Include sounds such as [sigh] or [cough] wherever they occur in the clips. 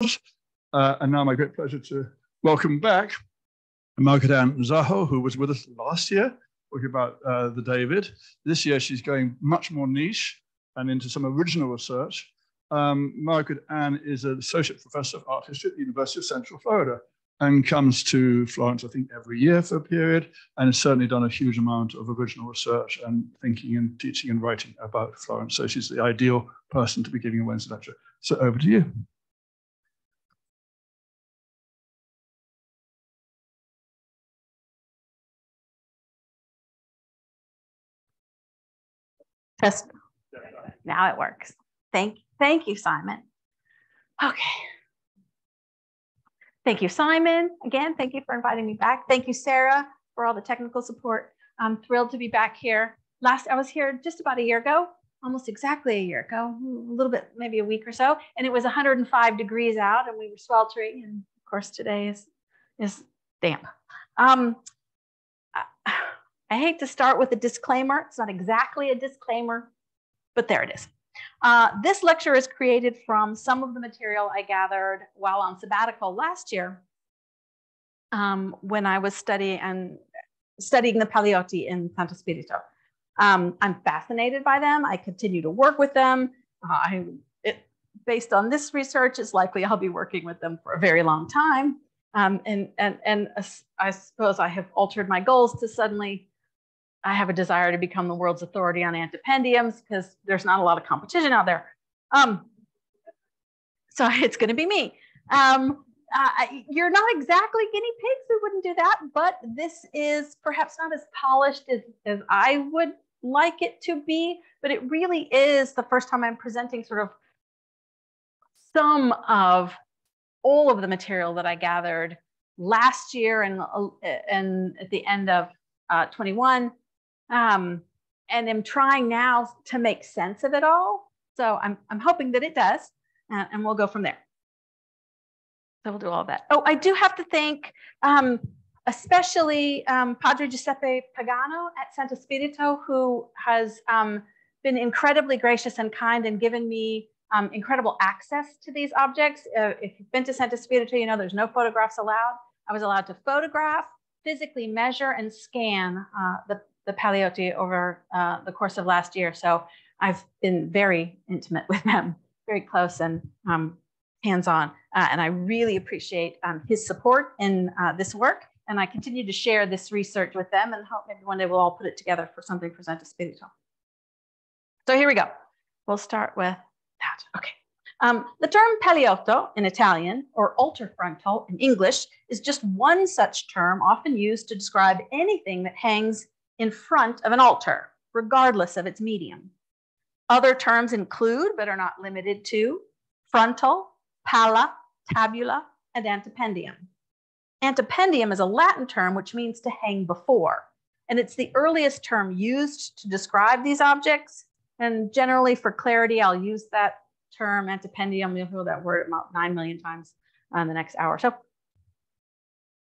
Uh, and now my great pleasure to welcome back Margaret Ann Zaho, who was with us last year, talking about uh, the David. This year, she's going much more niche and into some original research. Um, Margaret Ann is an associate professor of art history at the University of Central Florida and comes to Florence, I think, every year for a period, and has certainly done a huge amount of original research and thinking and teaching and writing about Florence. So she's the ideal person to be giving a Wednesday lecture. So over to you. Test. Now it works. Thank, thank you, Simon. Okay. Thank you, Simon. Again, thank you for inviting me back. Thank you, Sarah, for all the technical support. I'm thrilled to be back here. Last, I was here just about a year ago, almost exactly a year ago, a little bit, maybe a week or so, and it was 105 degrees out, and we were sweltering. And of course, today is is damp. Um, I hate to start with a disclaimer. It's not exactly a disclaimer, but there it is. Uh, this lecture is created from some of the material I gathered while on sabbatical last year um, when I was studying and studying the Paliotti in Santo Spirito. Um, I'm fascinated by them. I continue to work with them. Uh, I, it, based on this research, it's likely I'll be working with them for a very long time. Um, and and, and I suppose I have altered my goals to suddenly I have a desire to become the world's authority on antipendiums because there's not a lot of competition out there. Um, so [laughs] it's going to be me. Um, uh, you're not exactly guinea pigs. We wouldn't do that, but this is perhaps not as polished as, as I would like it to be. But it really is the first time I'm presenting sort of some of all of the material that I gathered last year and, uh, and at the end of uh, 21 um, and am trying now to make sense of it all. So I'm, I'm hoping that it does, uh, and we'll go from there. So we'll do all that. Oh, I do have to thank um, especially um, Padre Giuseppe Pagano at Santo Spirito, who has um, been incredibly gracious and kind and given me um, incredible access to these objects. Uh, if you've been to Santo Spirito, you know there's no photographs allowed. I was allowed to photograph, physically measure, and scan uh, the the Paliotti over uh, the course of last year. So I've been very intimate with them, very close and um, hands-on. Uh, and I really appreciate um, his support in uh, this work. And I continue to share this research with them and hope maybe one day we'll all put it together for something Santo Spirito. So here we go. We'll start with that. Okay. Um, the term paliotto in Italian or altar frontal in English is just one such term often used to describe anything that hangs in front of an altar, regardless of its medium. Other terms include, but are not limited to, frontal, pala, tabula, and antependium. Antependium is a Latin term which means to hang before, and it's the earliest term used to describe these objects. And generally, for clarity, I'll use that term antependium. You'll hear that word about 9 million times uh, in the next hour. So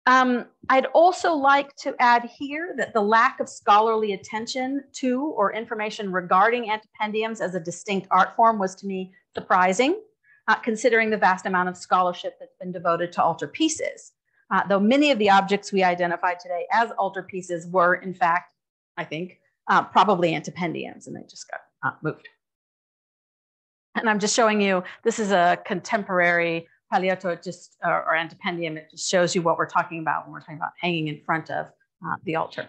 um, I'd also like to add here that the lack of scholarly attention to or information regarding antependiums as a distinct art form was to me surprising, uh, considering the vast amount of scholarship that's been devoted to altarpieces. Uh, though many of the objects we identified today as altarpieces were, in fact, I think, uh, probably antependiums, and they just got uh, moved. And I'm just showing you, this is a contemporary Paliotto just, or, or antependium, it just shows you what we're talking about when we're talking about hanging in front of uh, the altar.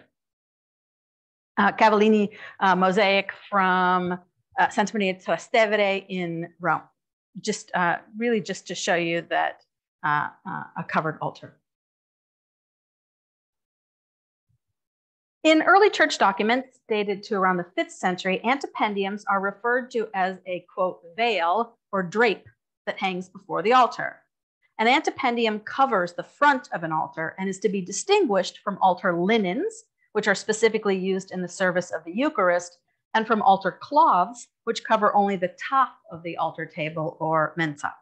Uh, Cavallini uh, mosaic from uh, Santa Maria Trastevere in Rome. Just uh, really just to show you that uh, uh, a covered altar. In early church documents dated to around the fifth century, antependiums are referred to as a quote veil or drape that hangs before the altar. An antependium covers the front of an altar and is to be distinguished from altar linens, which are specifically used in the service of the Eucharist, and from altar cloths, which cover only the top of the altar table or mensa.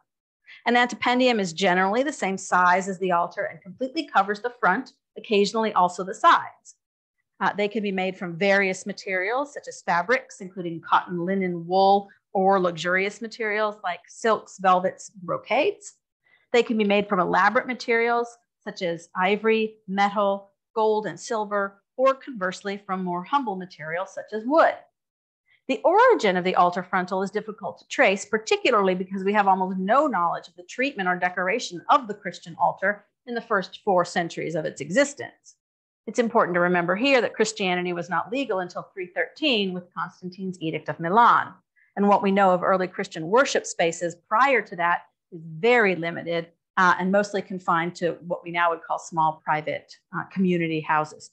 An antependium is generally the same size as the altar and completely covers the front, occasionally also the sides. Uh, they can be made from various materials, such as fabrics, including cotton, linen, wool, or luxurious materials like silks, velvets, brocades. They can be made from elaborate materials such as ivory, metal, gold, and silver, or conversely from more humble materials such as wood. The origin of the altar frontal is difficult to trace, particularly because we have almost no knowledge of the treatment or decoration of the Christian altar in the first four centuries of its existence. It's important to remember here that Christianity was not legal until 313 with Constantine's Edict of Milan. And what we know of early Christian worship spaces prior to that is very limited uh, and mostly confined to what we now would call small private uh, community houses.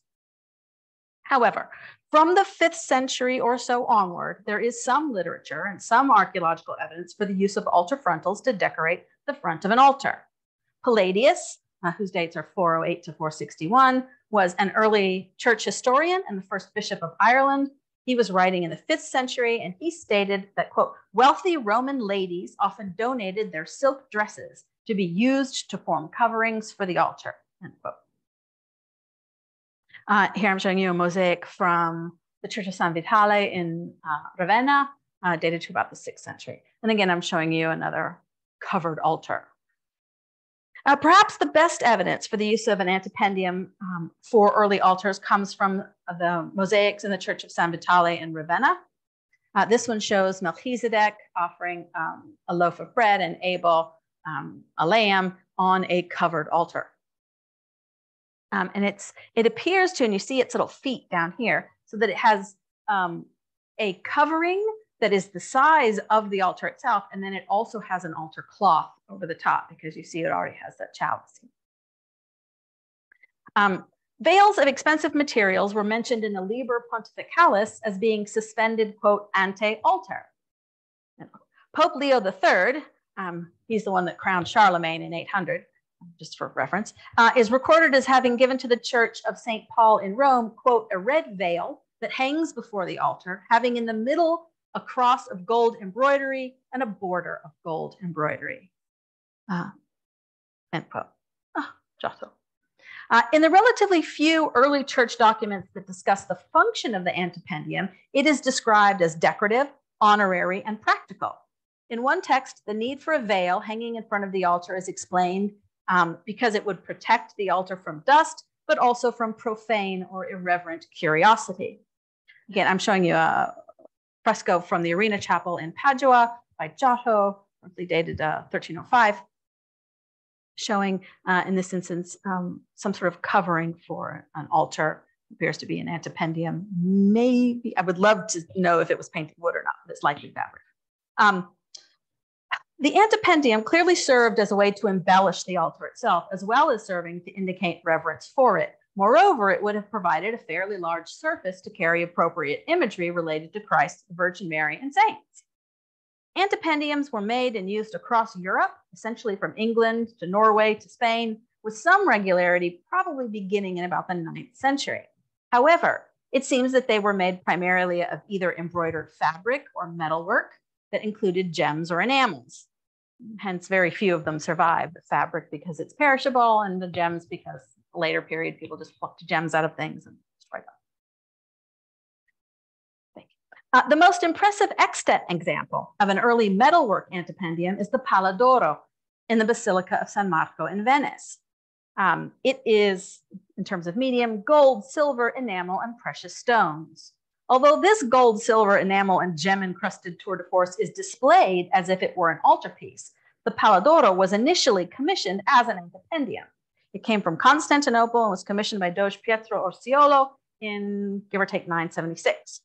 However, from the fifth century or so onward, there is some literature and some archaeological evidence for the use of altar frontals to decorate the front of an altar. Palladius, uh, whose dates are 408 to 461, was an early church historian and the first bishop of Ireland. He was writing in the fifth century, and he stated that, quote, wealthy Roman ladies often donated their silk dresses to be used to form coverings for the altar, end quote. Uh, here I'm showing you a mosaic from the Church of San Vitale in uh, Ravenna, uh, dated to about the sixth century. And again, I'm showing you another covered altar. Uh, perhaps the best evidence for the use of an antependium um, for early altars comes from the mosaics in the Church of San Vitale in Ravenna. Uh, this one shows Melchizedek offering um, a loaf of bread and Abel um, a lamb on a covered altar. Um, and it's it appears to, and you see its little feet down here, so that it has um, a covering that is the size of the altar itself, and then it also has an altar cloth over the top because you see it already has that chalice. Um, veils of expensive materials were mentioned in the Liber Pontificalis as being suspended, quote, ante altar. Pope Leo III, um, he's the one that crowned Charlemagne in 800, just for reference, uh, is recorded as having given to the Church of St. Paul in Rome, quote, a red veil that hangs before the altar, having in the middle a cross of gold embroidery and a border of gold embroidery. Uh, end quote. Oh, Giotto. Uh, in the relatively few early church documents that discuss the function of the antependium, it is described as decorative, honorary, and practical. In one text, the need for a veil hanging in front of the altar is explained um, because it would protect the altar from dust, but also from profane or irreverent curiosity. Again, I'm showing you a fresco from the Arena Chapel in Padua by Giotto, roughly dated uh, 1305, showing uh, in this instance um, some sort of covering for an altar. Appears to be an antependium. Maybe I would love to know if it was painted wood or not, but it's likely fabric. Um, the antependium clearly served as a way to embellish the altar itself, as well as serving to indicate reverence for it. Moreover, it would have provided a fairly large surface to carry appropriate imagery related to Christ, the Virgin Mary, and saints. Antependiums were made and used across Europe, essentially from England to Norway to Spain, with some regularity, probably beginning in about the 9th century. However, it seems that they were made primarily of either embroidered fabric or metalwork, that included gems or enamels. Hence, very few of them survive the fabric because it's perishable, and the gems because later period people just plucked gems out of things and Uh, the most impressive extant example of an early metalwork antependium is the Pala d'Oro in the Basilica of San Marco in Venice. Um, it is, in terms of medium, gold, silver, enamel, and precious stones. Although this gold, silver, enamel, and gem encrusted tour de force is displayed as if it were an altarpiece, the Pala d'Oro was initially commissioned as an antependium. It came from Constantinople and was commissioned by Doge Pietro Orseolo in give or take 976.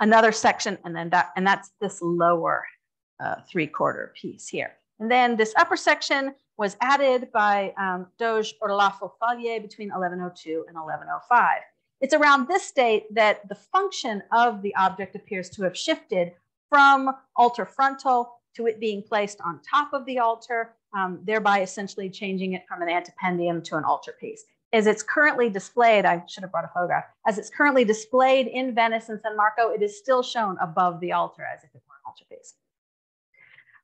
Another section, and then that, and that's this lower uh, three quarter piece here. And then this upper section was added by um, Doge Orlafo Faglie between 1102 and 1105. It's around this date that the function of the object appears to have shifted from altar frontal to it being placed on top of the altar, um, thereby essentially changing it from an antependium to an altarpiece. As it's currently displayed, I should have brought a photograph, as it's currently displayed in Venice and San Marco, it is still shown above the altar as if it were an altarpiece.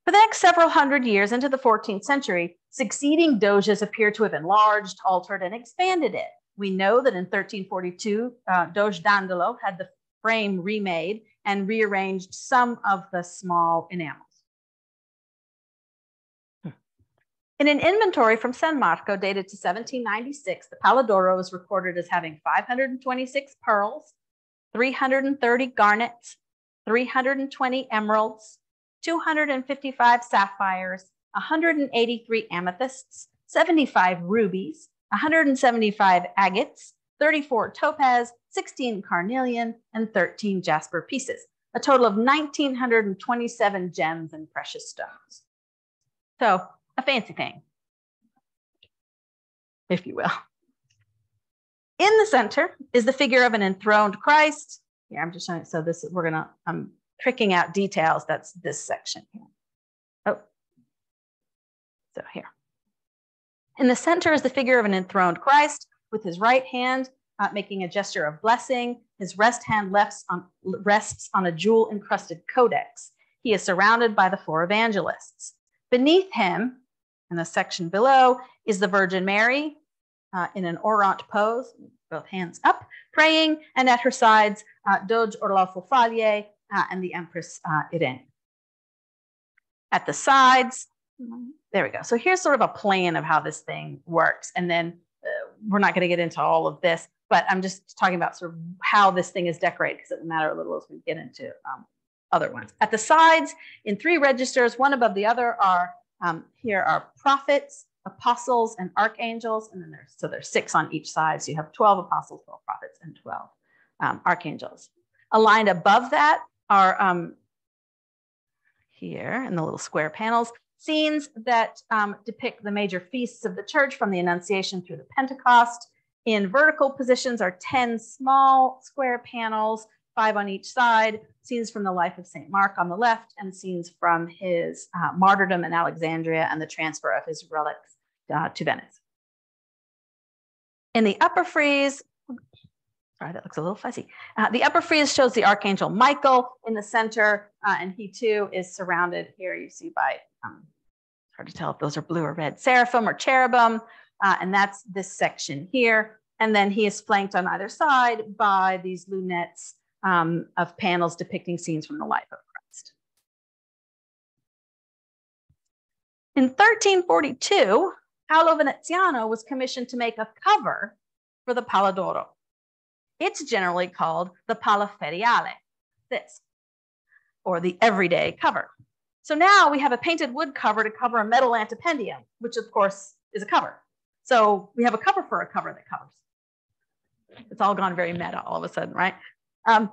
For the next several hundred years into the 14th century, succeeding doges appear to have enlarged, altered, and expanded it. We know that in 1342, uh, Doge Dandolo had the frame remade and rearranged some of the small enamels. In an inventory from San Marco dated to 1796, the Pala d'Oro is recorded as having 526 pearls, 330 garnets, 320 emeralds, 255 sapphires, 183 amethysts, 75 rubies, 175 agates, 34 topaz, 16 carnelian, and 13 jasper pieces, a total of 1,927 gems and precious stones. So a fancy thing, if you will. In the center is the figure of an enthroned Christ. Here, I'm just showing, so this, we're gonna, I'm tricking out details. That's this section here. Oh, so here. In the center is the figure of an enthroned Christ with his right hand uh, making a gesture of blessing. His rest hand on, rests on a jewel encrusted codex. He is surrounded by the four evangelists. Beneath him, in the section below, is the Virgin Mary uh, in an orant pose, both hands up, praying, and at her sides, uh, Doge Orlofo Faglie uh, and the Empress uh, Irene. At the sides, there we go. So here's sort of a plan of how this thing works. And then uh, we're not going to get into all of this, but I'm just talking about sort of how this thing is decorated because it will matter a little as we get into um, other ones. At the sides, in three registers, one above the other, are um, here are prophets, apostles, and archangels, and then there's so there's six on each side. So you have 12 apostles, 12 prophets, and 12 um, archangels. Aligned above that are um, here in the little square panels scenes that um, depict the major feasts of the church from the Annunciation through the Pentecost. In vertical positions are 10 small square panels, five on each side, scenes from the life of St. Mark on the left, and scenes from his uh, martyrdom in Alexandria and the transfer of his relics uh, to Venice. In the upper frieze, sorry, that looks a little fuzzy. Uh, the upper frieze shows the Archangel Michael in the center, uh, and he too is surrounded here, you see by, um, hard to tell if those are blue or red, seraphim or cherubim, uh, and that's this section here. And then he is flanked on either side by these lunettes um, of panels depicting scenes from the life of Christ. In 1342, Paolo Veneziano was commissioned to make a cover for the Pala d'Oro. It's generally called the Pala Feriale, this, or the everyday cover. So now we have a painted wood cover to cover a metal antependium, which of course is a cover. So we have a cover for a cover that covers. It's all gone very meta all of a sudden, right? Um,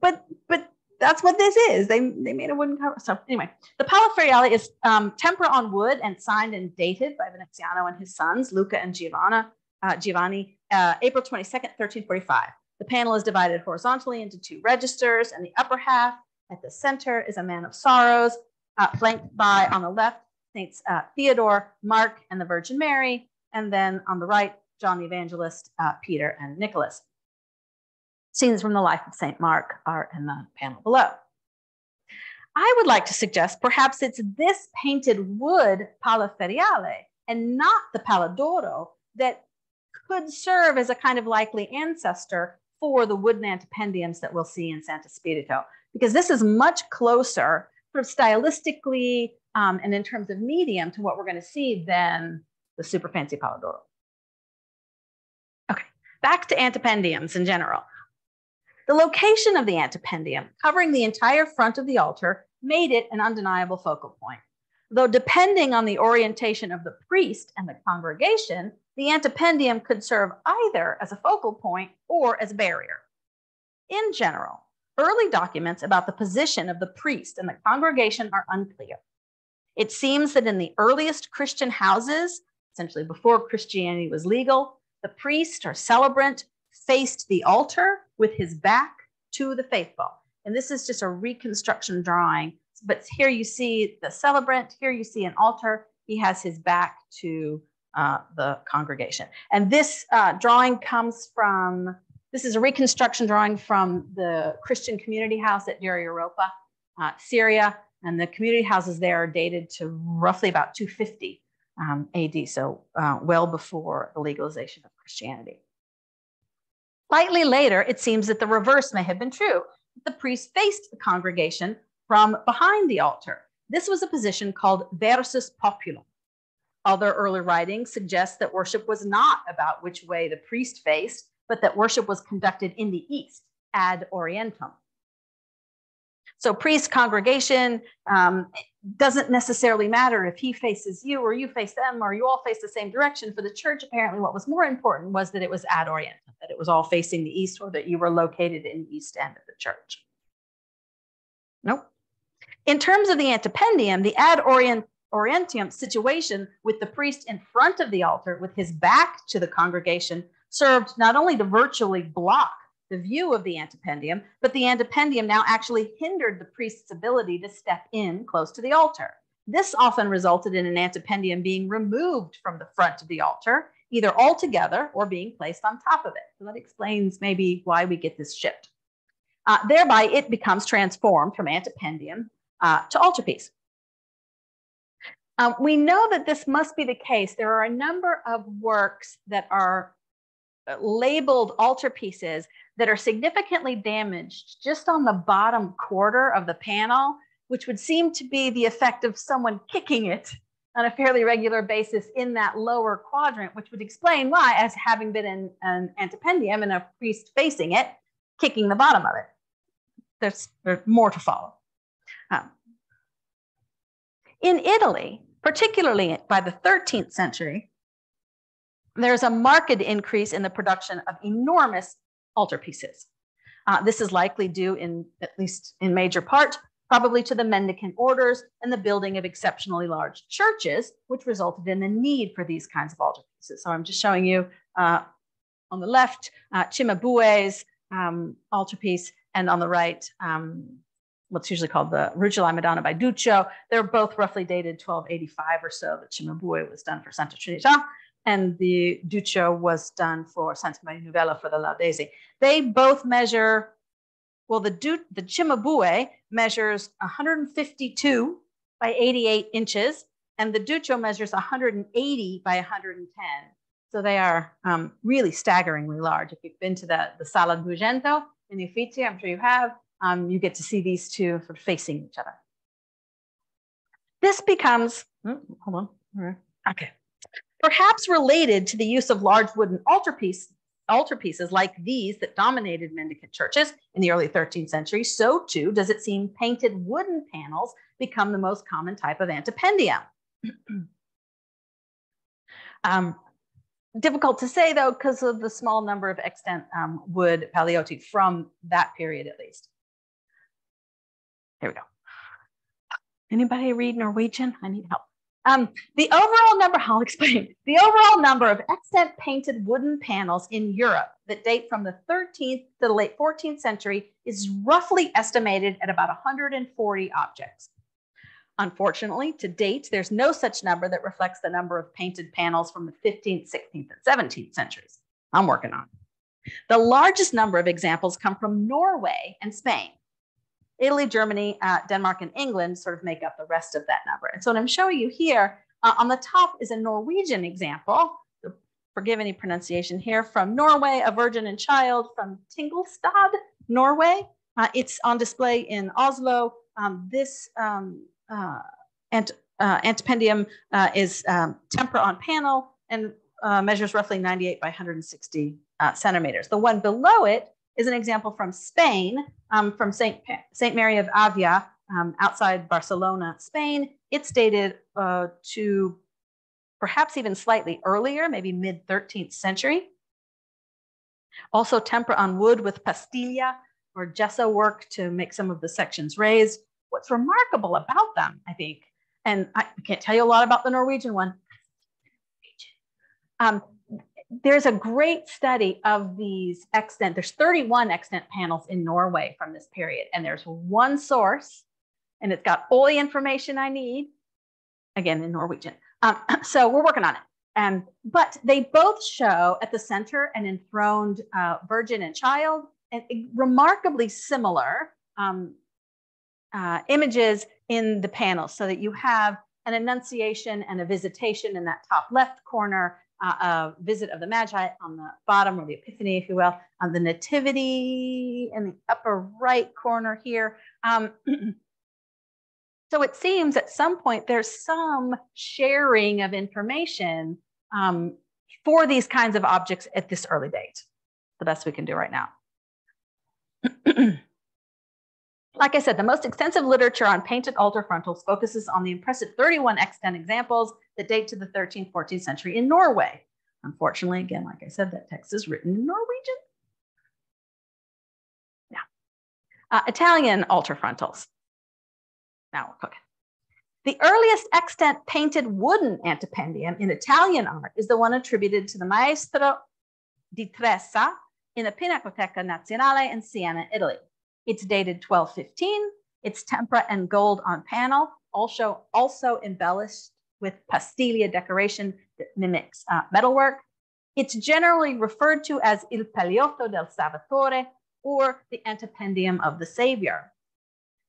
but but that's what this is. They, they made a wooden cover. So anyway, the Pala Feriale is um, tempera on wood and signed and dated by Veneziano and his sons, Luca and Giovanna, uh, Giovanni, uh, April 22nd, 1345. The panel is divided horizontally into two registers, and the upper half at the center is a man of sorrows, uh, flanked by, on the left, Saints uh, Theodore, Mark, and the Virgin Mary, and then on the right, John the Evangelist, uh, Peter, and Nicholas. Scenes from the life of St. Mark are in the panel below. I would like to suggest perhaps it's this painted wood Feriale and not the Pala d'Oro that could serve as a kind of likely ancestor for the wooden antependiums that we'll see in Santa Spirito, because this is much closer, sort of stylistically um, and in terms of medium, to what we're going to see than the super fancy Pala d'Oro. Okay, back to antependiums in general. The location of the antependium, covering the entire front of the altar, made it an undeniable focal point. Though depending on the orientation of the priest and the congregation, the antependium could serve either as a focal point or as a barrier. In general, early documents about the position of the priest and the congregation are unclear. It seems that in the earliest Christian houses, essentially before Christianity was legal, the priest or celebrant faced the altar with his back to the faithful. And this is just a reconstruction drawing. But here you see the celebrant, here you see an altar. He has his back to uh, the congregation. And this uh, drawing comes from, this is a reconstruction drawing from the Christian community house at Dura-Europos, uh, Syria. And the community houses there are dated to roughly about 250 um, AD, so uh, well before the legalization of Christianity. Slightly later, it seems that the reverse may have been true. The priest faced the congregation from behind the altar. This was a position called versus populum. Other early writings suggest that worship was not about which way the priest faced, but that worship was conducted in the east, ad orientem. So priest congregation um, doesn't necessarily matter if he faces you or you face them or you all face the same direction. For the church, apparently, what was more important was that it was ad orientem, that it was all facing the east or that you were located in the east end of the church. Nope. In terms of the antependium, the ad orient, orientium situation with the priest in front of the altar with his back to the congregation served not only to virtually block the view of the antependium, but the antependium now actually hindered the priest's ability to step in close to the altar. This often resulted in an antependium being removed from the front of the altar, either altogether or being placed on top of it. So that explains maybe why we get this shift. Uh, thereby, it becomes transformed from antependium uh, to altarpiece. Um, we know that this must be the case. There are a number of works that are uh, labeled altarpieces that are significantly damaged just on the bottom quarter of the panel, which would seem to be the effect of someone kicking it on a fairly regular basis in that lower quadrant, which would explain why, as having been in an antependium and a priest facing it, kicking the bottom of it. There's, there's more to follow. Um, in Italy, particularly by the 13th century, there's a marked increase in the production of enormous altarpieces. Uh, this is likely due in at least in major part probably to the mendicant orders and the building of exceptionally large churches, which resulted in the need for these kinds of altarpieces. So I'm just showing you uh, on the left, uh, Cimabue's um, altarpiece, and on the right, um, what's usually called the Rucellai Madonna by Duccio. They're both roughly dated 1285 or so. The Cimabue was done for Santa Trinita and the Duccio was done for Santa Maria Novella for the Laudesi. They both measure, well, the, du- the Cimabue measures 152 by 88 inches, and the Duccio measures 180 by 110. So they are um, really staggeringly large. If you've been to the, the Sala Dugento in the Uffizi, I'm sure you have, um, you get to see these two sort of facing each other. This becomes, oh, hold on, okay perhaps related to the use of large wooden altarpiece, altarpieces like these that dominated mendicant churches in the early 13th century, so too does it seem painted wooden panels become the most common type of antependium. [clears throat] um, difficult to say though, because of the small number of extant um, wood paliotti from that period at least. Here we go. Anybody read Norwegian? I need help. Um, the overall number, [laughs] I'll explain, the overall number of extant painted wooden panels in Europe that date from the 13th to the late 14th century is roughly estimated at about 140 objects. Unfortunately, to date, there's no such number that reflects the number of painted panels from the 15th, 16th, and 17th centuries. I'm working on. It. The largest number of examples come from Norway and Spain. Italy, Germany, uh, Denmark, and England sort of make up the rest of that number. And so what I'm showing you here uh, on the top is a Norwegian example. Forgive any pronunciation here from Norway, a virgin and child from Tingelstad, Norway. Uh, it's on display in Oslo. Um, this um, uh, ant, uh, antependium uh, is um, tempera on panel and measures roughly 98 by 160 centimeters. The one below it is an example from Spain, um, from St. St. Mary of Avia, um, outside Barcelona, Spain. It's dated uh, to perhaps even slightly earlier, maybe mid 13th century. Also, tempera on wood with pastiglia or gesso work to make some of the sections raised. What's remarkable about them, I think, and I can't tell you a lot about the Norwegian one. Um, there's a great study of these extant, there's 31 extant panels in Norway from this period. And there's one source and it's got all the information I need, again, in Norwegian. Um, [clears throat] so we're working on it. Um, but they both show at the center an enthroned uh, virgin and child and remarkably similar um, uh, images in the panels so that you have an annunciation and a visitation in that top left corner uh, a visit of the Magi on the bottom, or the Epiphany, if you will, on the Nativity in the upper right corner here. Um, [clears throat] So it seems at some point there's some sharing of information um, for these kinds of objects at this early date. The best we can do right now. [clears throat] like I said, the most extensive literature on painted altar frontals focuses on the impressive 31 extant examples that date to the 13th, 14th century in Norway. Unfortunately, again, like I said, that text is written in Norwegian. Yeah. Uh, Italian altar frontals. Now we're cooking. The earliest extant painted wooden antependium in Italian art is the one attributed to the Maestro di Tressa in the Pinacoteca Nazionale in Siena, Italy. It's dated 1215. It's tempera and gold on panel, also, also embellished with pastiglia decoration that mimics uh, metalwork. It's generally referred to as Il Paliotto del Salvatore or the Antependium of the Savior.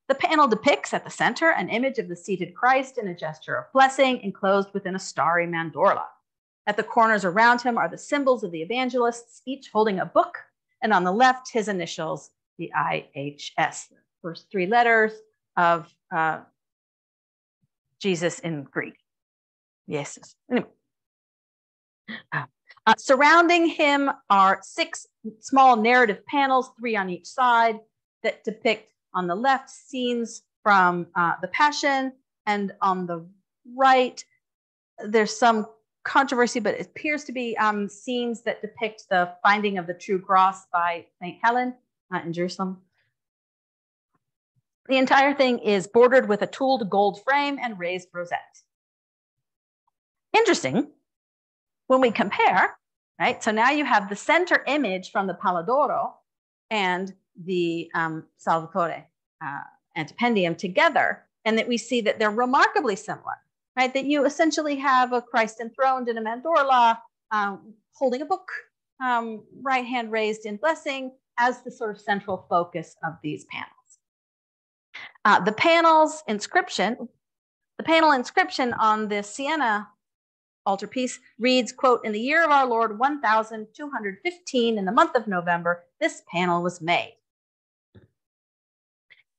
The panel depicts at the center an image of the seated Christ in a gesture of blessing enclosed within a starry mandorla. At the corners around him are the symbols of the evangelists, each holding a book, and on the left, his initials, the IHS, the first three letters of uh, Jesus in Greek. Yes. Anyway. Uh, uh, surrounding him are six small narrative panels, three on each side, that depict on the left scenes from uh, the Passion, and on the right, there's some controversy, but it appears to be um, scenes that depict the finding of the true cross by St. Helen in Jerusalem. The entire thing is bordered with a tooled gold frame and raised rosettes. Interesting, when we compare, right? So now you have the center image from the Pala d'Oro and the um, Salvatore uh, together, and that we see that they're remarkably similar, right? That you essentially have a Christ enthroned in a mandorla, um, holding a book, um, right hand raised in blessing, as the sort of central focus of these panels. Uh, the panel's inscription, the panel inscription on the Siena altarpiece reads, quote, in the year of our Lord 1215, in the month of November, this panel was made.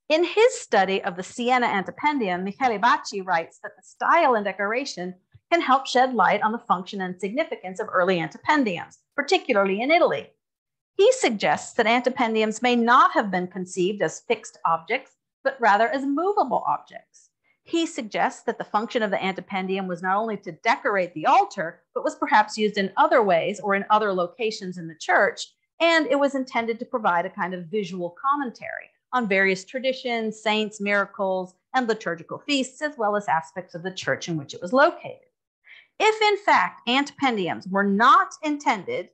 In his study of the Siena Antependium, Michele Bacci writes that the style and decoration can help shed light on the function and significance of early antependiums, particularly in Italy. He suggests that antependiums may not have been conceived as fixed objects, but rather as movable objects. He suggests that the function of the antependium was not only to decorate the altar, but was perhaps used in other ways or in other locations in the church, and it was intended to provide a kind of visual commentary on various traditions, saints, miracles, and liturgical feasts, as well as aspects of the church in which it was located. If in fact antependiums were not intended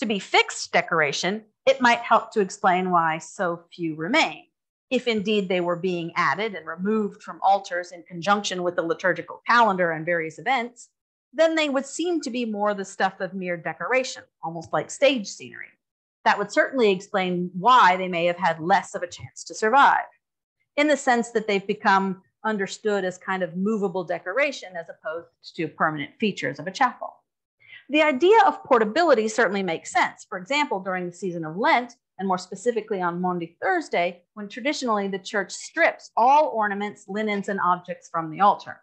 to be fixed decoration, it might help to explain why so few remain. If indeed they were being added and removed from altars in conjunction with the liturgical calendar and various events, then they would seem to be more the stuff of mere decoration, almost like stage scenery that would certainly explain why they may have had less of a chance to survive, in the sense that they've become understood as kind of movable decoration as opposed to permanent features of a chapel. The idea of portability certainly makes sense. For example, during the season of Lent, and more specifically on Maundy Thursday, when traditionally the church strips all ornaments, linens, and objects from the altar.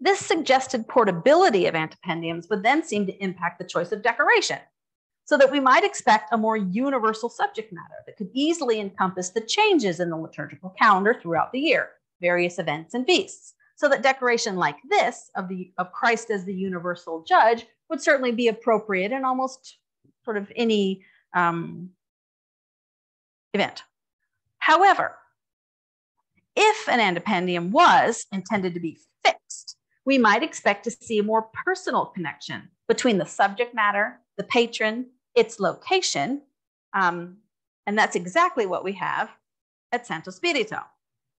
This suggested portability of antependiums would then seem to impact the choice of decoration, so that we might expect a more universal subject matter that could easily encompass the changes in the liturgical calendar throughout the year, various events and feasts. So that decoration like this of the of Christ as the universal judge would certainly be appropriate in almost sort of any um, event. However, if an antependium was intended to be fixed, we might expect to see a more personal connection between the subject matter, the patron, its location. Um, and that's exactly what we have at Santo Spirito.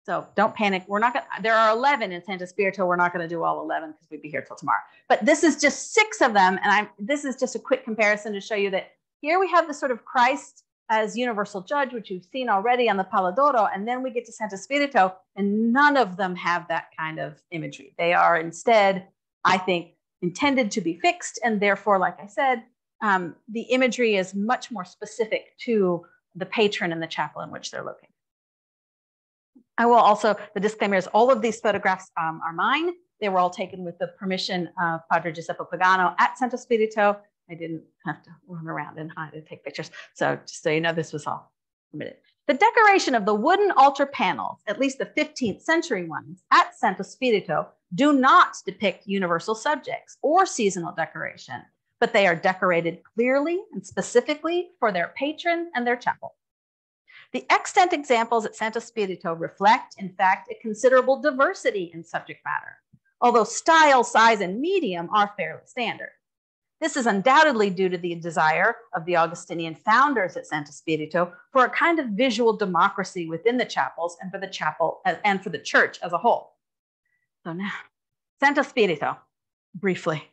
So don't panic. We're not going to, there are 11 in Santo Spirito. We're not going to do all 11 because we'd be here till tomorrow. But this is just six of them. And I'm, this is just a quick comparison to show you that here we have the sort of Christ as universal judge, which you've seen already on the Pala d'Oro. And then we get to Santo Spirito, and none of them have that kind of imagery. They are instead, I think, intended to be fixed. And therefore, like I said, um, the imagery is much more specific to the patron and the chapel in which they're located. I will also, the disclaimer is all of these photographs um, are mine. They were all taken with the permission of Padre Giuseppe Pagano at Santo Spirito. I didn't have to run around and hide and take pictures. So just so you know, this was all permitted. The decoration of the wooden altar panels, at least the 15th century ones at Santo Spirito, do not depict universal subjects or seasonal decoration, but they are decorated clearly and specifically for their patron and their chapel. The extant examples at Santo Spirito reflect, in fact, a considerable diversity in subject matter, although style, size, and medium are fairly standard. This is undoubtedly due to the desire of the Augustinian founders at Santo Spirito for a kind of visual democracy within the chapels and for the chapel and for the church as a whole. So now, Santo Spirito, briefly.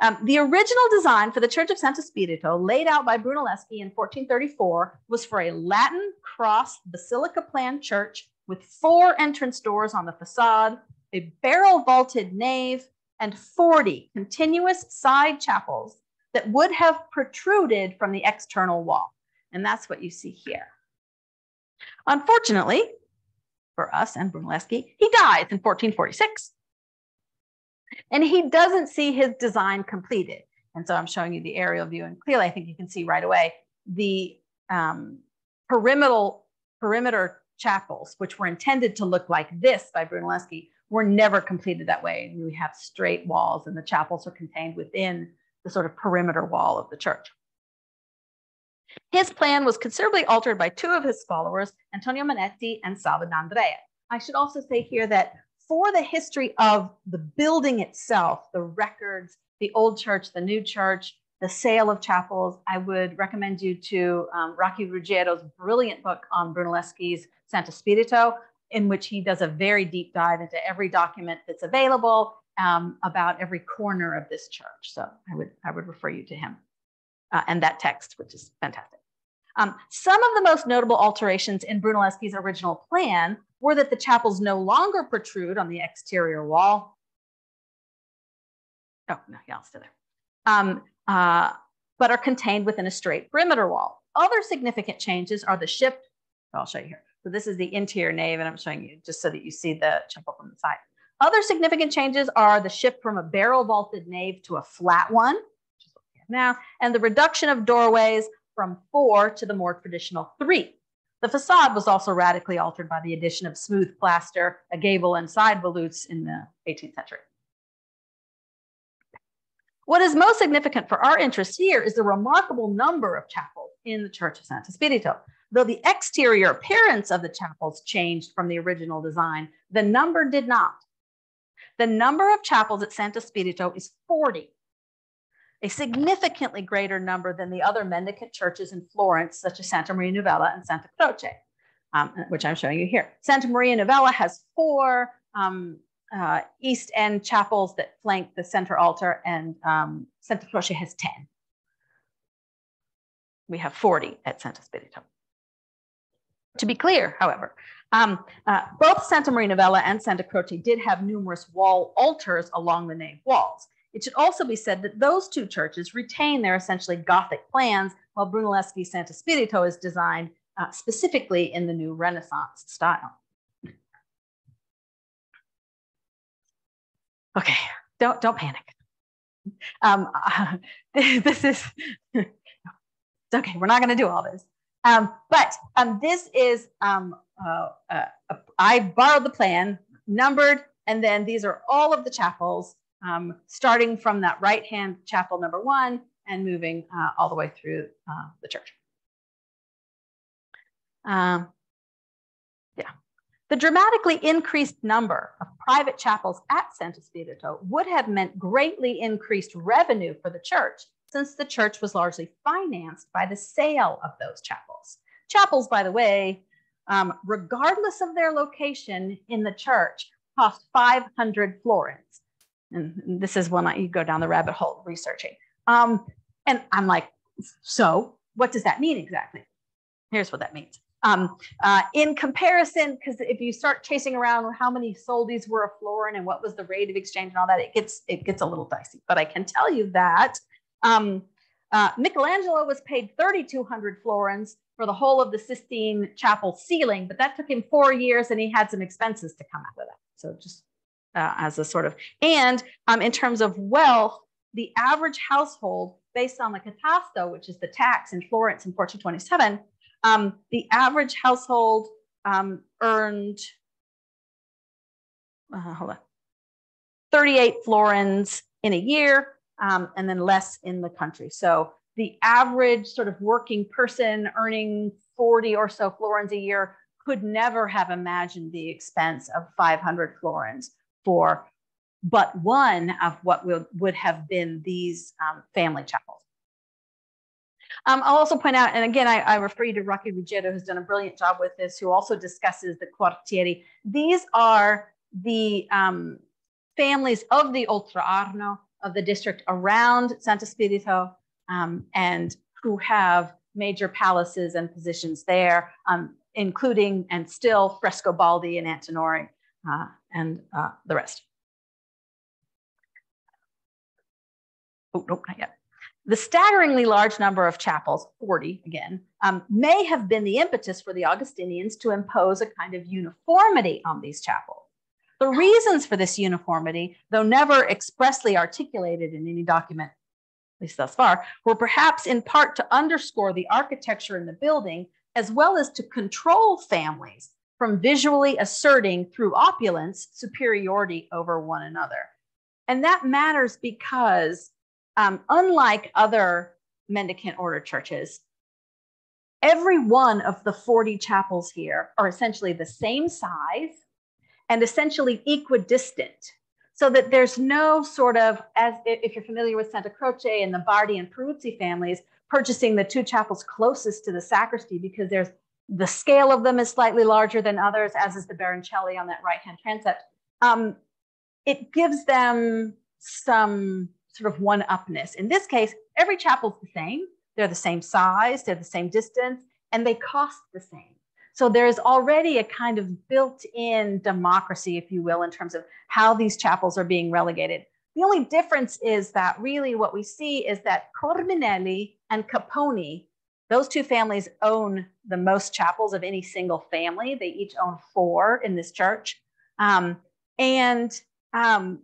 Um, the original design for the Church of Santo Spirito, laid out by Brunelleschi in 1434, was for a Latin cross basilica plan church with four entrance doors on the facade, a barrel vaulted nave, and 40 continuous side chapels that would have protruded from the external wall. And that's what you see here. Unfortunately, for us and Brunelleschi, he dies in 1446. And he doesn't see his design completed. And so I'm showing you the aerial view, and clearly I think you can see right away the um, perimeter, perimeter chapels, which were intended to look like this by Brunelleschi, were never completed that way. We have straight walls and the chapels are contained within the sort of perimeter wall of the church. His plan was considerably altered by two of his followers, Antonio Manetti and Salvi d'Andrea. I should also say here that for the history of the building itself, the records, the old church, the new church, the sale of chapels, I would recommend you to um, Rocky Ruggiero's brilliant book on Brunelleschi's Santo Spirito in which he does a very deep dive into every document that's available um, about every corner of this church. So I would, I would refer you to him uh, and that text, which is fantastic. Um, some of the most notable alterations in Brunelleschi's original plan were that the chapels no longer protrude on the exterior wall. Oh, no, yeah, I'll stay there. Um, uh, but are contained within a straight perimeter wall. Other significant changes are the shift, I'll show you here, so this is the interior nave, and I'm showing you just so that you see the chapel from the side. Other significant changes are the shift from a barrel vaulted nave to a flat one, which is what we have now, and the reduction of doorways from four to the more traditional three. The facade was also radically altered by the addition of smooth plaster, a gable, and side volutes in the 18th century. What is most significant for our interest here is the remarkable number of chapels in the Church of Santo Spirito. Though the exterior appearance of the chapels changed from the original design, the number did not. The number of chapels at Santo Spirito is 40, a significantly greater number than the other mendicant churches in Florence, such as Santa Maria Novella and Santa Croce, um, which I'm showing you here. Santa Maria Novella has four um, uh, East End chapels that flank the center altar, and um, Santa Croce has 10. We have 40 at Santa Spirito. To be clear, however, um, uh, both Santa Maria Novella and Santa Croce did have numerous wall altars along the nave walls. It should also be said that those two churches retain their essentially Gothic plans, while Brunelleschi Santa Spirito is designed uh, specifically in the new Renaissance style. Okay, don't, don't panic. Um, uh, [laughs] this is, [laughs] okay, we're not gonna do all this. Um, but um, this is, um, uh, uh, I borrowed the plan, numbered, and then these are all of the chapels, um, starting from that right-hand chapel number one and moving uh, all the way through uh, the church. Um, yeah. The dramatically increased number of private chapels at Santo Spirito would have meant greatly increased revenue for the church since the church was largely financed by the sale of those chapels. Chapels, by the way, um, regardless of their location in the church, cost 500 florins. And this is when you go down the rabbit hole researching. Um, and I'm like, so what does that mean exactly? Here's what that means. Um, uh, in comparison, because if you start chasing around how many soldies were a florin and what was the rate of exchange and all that, it gets it gets a little dicey. But I can tell you that um, Uh, Michelangelo was paid 3,200 florins for the whole of the Sistine Chapel ceiling, but that took him four years and he had some expenses to come out of that. So just uh, as a sort of, and um, in terms of wealth, the average household based on the catasto, which is the tax in Florence in 1427, um, the average household um, earned, uh, hold on, 38 florins in a year, um, and then less in the country. So the average sort of working person earning 40 or so florins a year could never have imagined the expense of 500 florins for but one of what would, would have been these um, family chapels. Um, I'll also point out, and again, I, I refer you to Rocky Ruggiero, who's done a brilliant job with this, who also discusses the quartieri. These are the um, families of the Oltre Arno, of the district around Santo Spirito, um, and who have major palaces and positions there, um, including and still Frescobaldi and Antinori uh, and uh, the rest. Oh, no, not yet. The staggeringly large number of chapels, 40 again, um, may have been the impetus for the Augustinians to impose a kind of uniformity on these chapels. The reasons for this uniformity, though never expressly articulated in any document, at least thus far, were perhaps in part to underscore the architecture in the building, as well as to control families from visually asserting through opulence superiority over one another. And that matters because um, unlike other mendicant order churches, every one of the 40 chapels here are essentially the same size and essentially equidistant. So that there's no sort of, as if you're familiar with Santa Croce and the Bardi and Peruzzi families, purchasing the two chapels closest to the sacristy because there's the scale of them is slightly larger than others, as is the Baroncelli on that right-hand transept. Um, it gives them some sort of one upness. In this case, every chapel's the same. They're the same size, they're the same distance, and they cost the same. So there's already a kind of built in democracy, if you will, in terms of how these chapels are being relegated. The only difference is that really what we see is that Corbinelli and Capponi, those two families own the most chapels of any single family. They each own four in this church. Um, and um,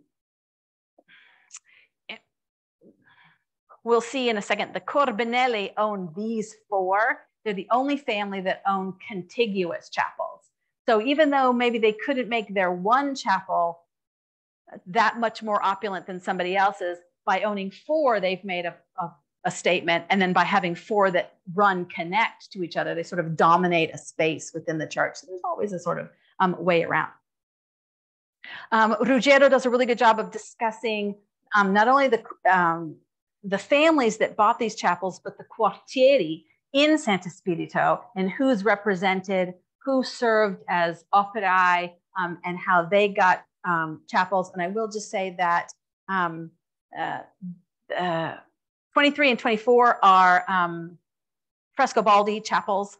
We'll see in a second, the Corbinelli own these four. They're the only family that own contiguous chapels. So even though maybe they couldn't make their one chapel that much more opulent than somebody else's, by owning four, they've made a, a, a statement. And then by having four that run connect to each other, they sort of dominate a space within the church. So there's always a sort of um, way around. Um, Ruggiero does a really good job of discussing um, not only the um, the families that bought these chapels, but the quartieri in Santa Spirito and who's represented, who served as operai, um, and how they got um, chapels. And I will just say that um, uh, uh, 23 and 24 are um, Frescobaldi chapels.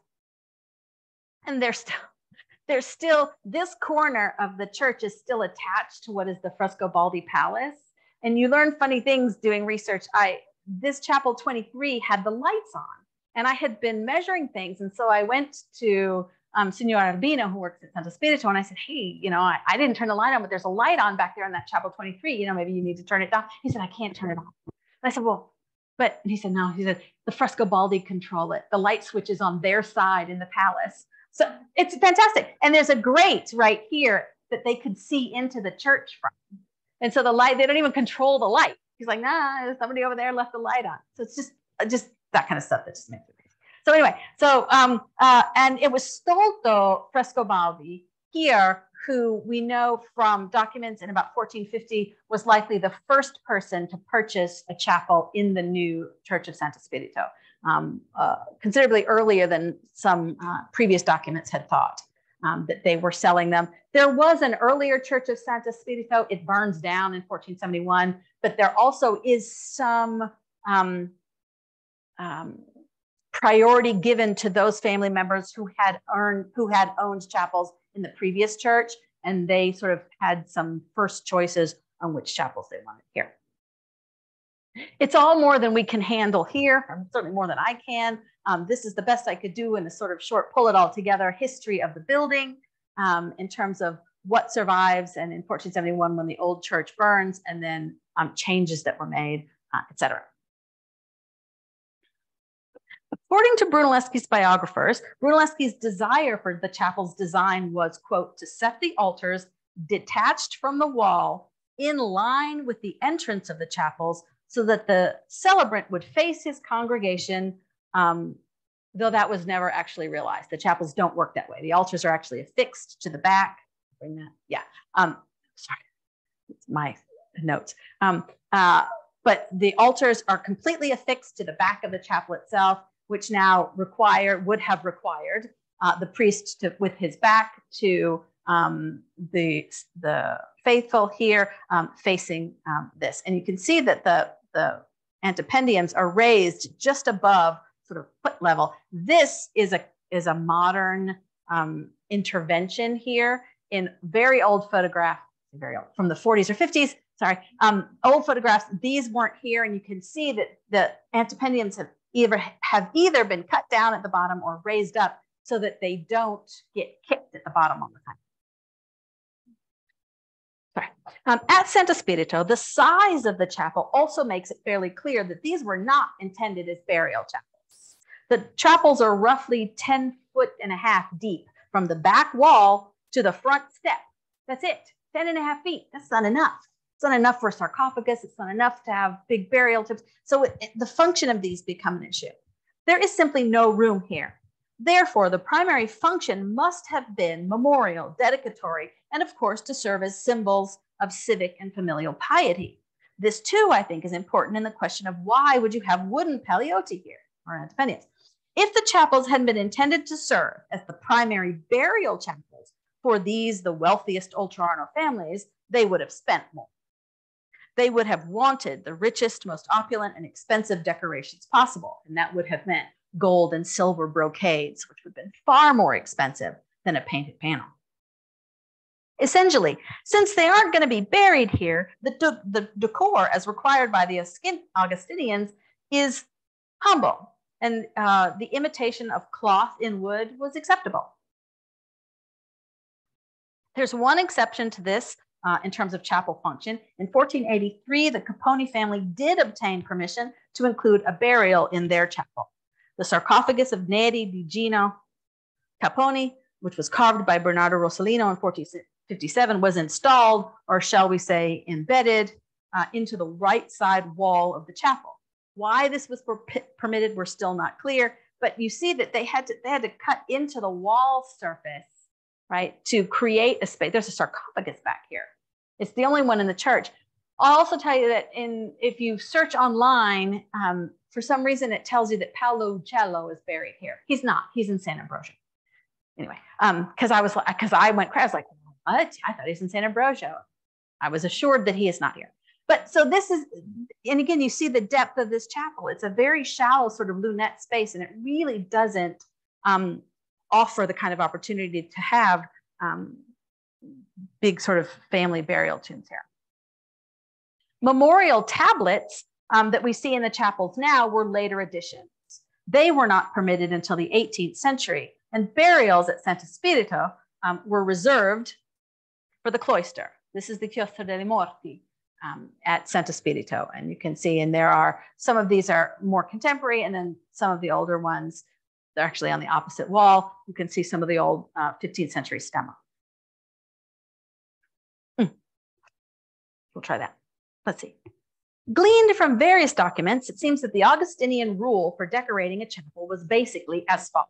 And they're still, [laughs] there's still, this corner of the church is still attached to what is the Frescobaldi Palace and you learn funny things doing research. I this chapel 23 had the lights on, and I had been measuring things, and so I went to um, Senor Arbino, who works at Santo Spirito, and I said, "Hey, you know, I, I didn't turn the light on, but there's a light on back there in that chapel 23. You know, maybe you need to turn it down." He said, "I can't turn it off. And I said, "Well." But he said, no, he said, the Frescobaldi control it. The light switch is on their side in the palace. So it's fantastic. And there's a grate right here that they could see into the church from. And so the light, they don't even control the light. He's like, nah, somebody over there left the light on. So it's just, just that kind of stuff that just makes it crazy. So anyway, so, um, uh, and it was Stolto Frescobaldi here who we know from documents in about 1450 was likely the first person to purchase a chapel in the new Church of Santo Spirito, um, uh, considerably earlier than some uh, previous documents had thought um, that they were selling them. There was an earlier church of Santa Spirito. It burns down in 1471, but there also is some um, um, priority given to those family members who had earned, who had owned chapels in the previous church, and they sort of had some first choices on which chapels they wanted here. it's all more than we can handle here, certainly more than I can. Um, this is the best I could do in a sort of short pull it all together history of the building um, in terms of what survives and in 1471 when the old church burns and then um, changes that were made, uh, etc. According to Brunelleschi's biographers, Brunelleschi's desire for the chapel's design was, quote, to set the altars detached from the wall in line with the entrance of the chapels so that the celebrant would face his congregation, um, though that was never actually realized. The chapels don't work that way. The altars are actually affixed to the back. Bring that, yeah. Um, sorry, it's my notes. Um, uh, but the altars are completely affixed to the back of the chapel itself, which now require would have required uh, the priest to, with his back to um, the the faithful here um, facing um, this, and you can see that the the antependiums are raised just above sort of foot level. This is a is a modern um, intervention here in very old photograph, very old from the 40s or 50s. Sorry, um, old photographs. These weren't here, and you can see that the antependiums have either have either been cut down at the bottom or raised up so that they don't get kicked at the bottom all the time. Sorry. Um, at Santo Spirito, the size of the chapel also makes it fairly clear that these were not intended as burial chapels. The chapels are roughly 10 foot and a half deep from the back wall to the front step. That's it, 10 and a half feet. That's not enough. It's not enough for sarcophagus. It's not enough to have big burial tips. So it, the function of these become an issue. There is simply no room here. Therefore, the primary function must have been memorial, dedicatory, and of course, to serve as symbols of civic and familial piety. This too, I think, is important in the question of why would you have wooden paliotti here or antependiums? If the chapels had been intended to serve as the primary burial chapels for these, the wealthiest Oltrarno families, they would have spent more. They would have wanted the richest, most opulent, and expensive decorations possible, and that would have meant gold and silver brocades, which would have been far more expensive than a painted panel. Essentially, since they aren't going to be buried here, the, de- the decor, as required by the Augustinians, is humble, and uh, the imitation of cloth in wood was acceptable. There's one exception to this uh, in terms of chapel function. In 1483, the Capponi family did obtain permission to include a burial in their chapel. The sarcophagus of Neri di Gino Capponi, which was carved by Bernardo Rossellino in 1457, was installed, or shall we say, embedded uh, into the right side wall of the chapel. Why this was per permitted, we're still not clear, but you see that they had to they had to cut into the wall surface, right, to create a space. There's a sarcophagus back here. It's the only one in the church. I'll also tell you that in if you search online, um, for some reason it tells you that Paolo Uccello is buried here. He's not. He's in San Ambrogio. Anyway, because um, I was because I went crazy. I was like, what? I thought he's in San Ambrogio. I was assured that he is not here. But so this is, and again, you see the depth of this chapel. It's a very shallow sort of lunette space, and it really doesn't um, offer the kind of opportunity to have um, big sort of family burial tombs here. Memorial tablets um, that we see in the chapels now were later additions. They were not permitted until the 18th century, and burials at Santo Spirito um, were reserved for the cloister. This is the Chiostro dei Morti um, at Santo Spirito, and you can see, and there are some of these are more contemporary, and then some of the older ones, they're actually on the opposite wall. You can see some of the old uh, 15th century stemma. Mm. We'll try that. Let's see. Gleaned from various documents, it seems that the Augustinian rule for decorating a chapel was basically as follows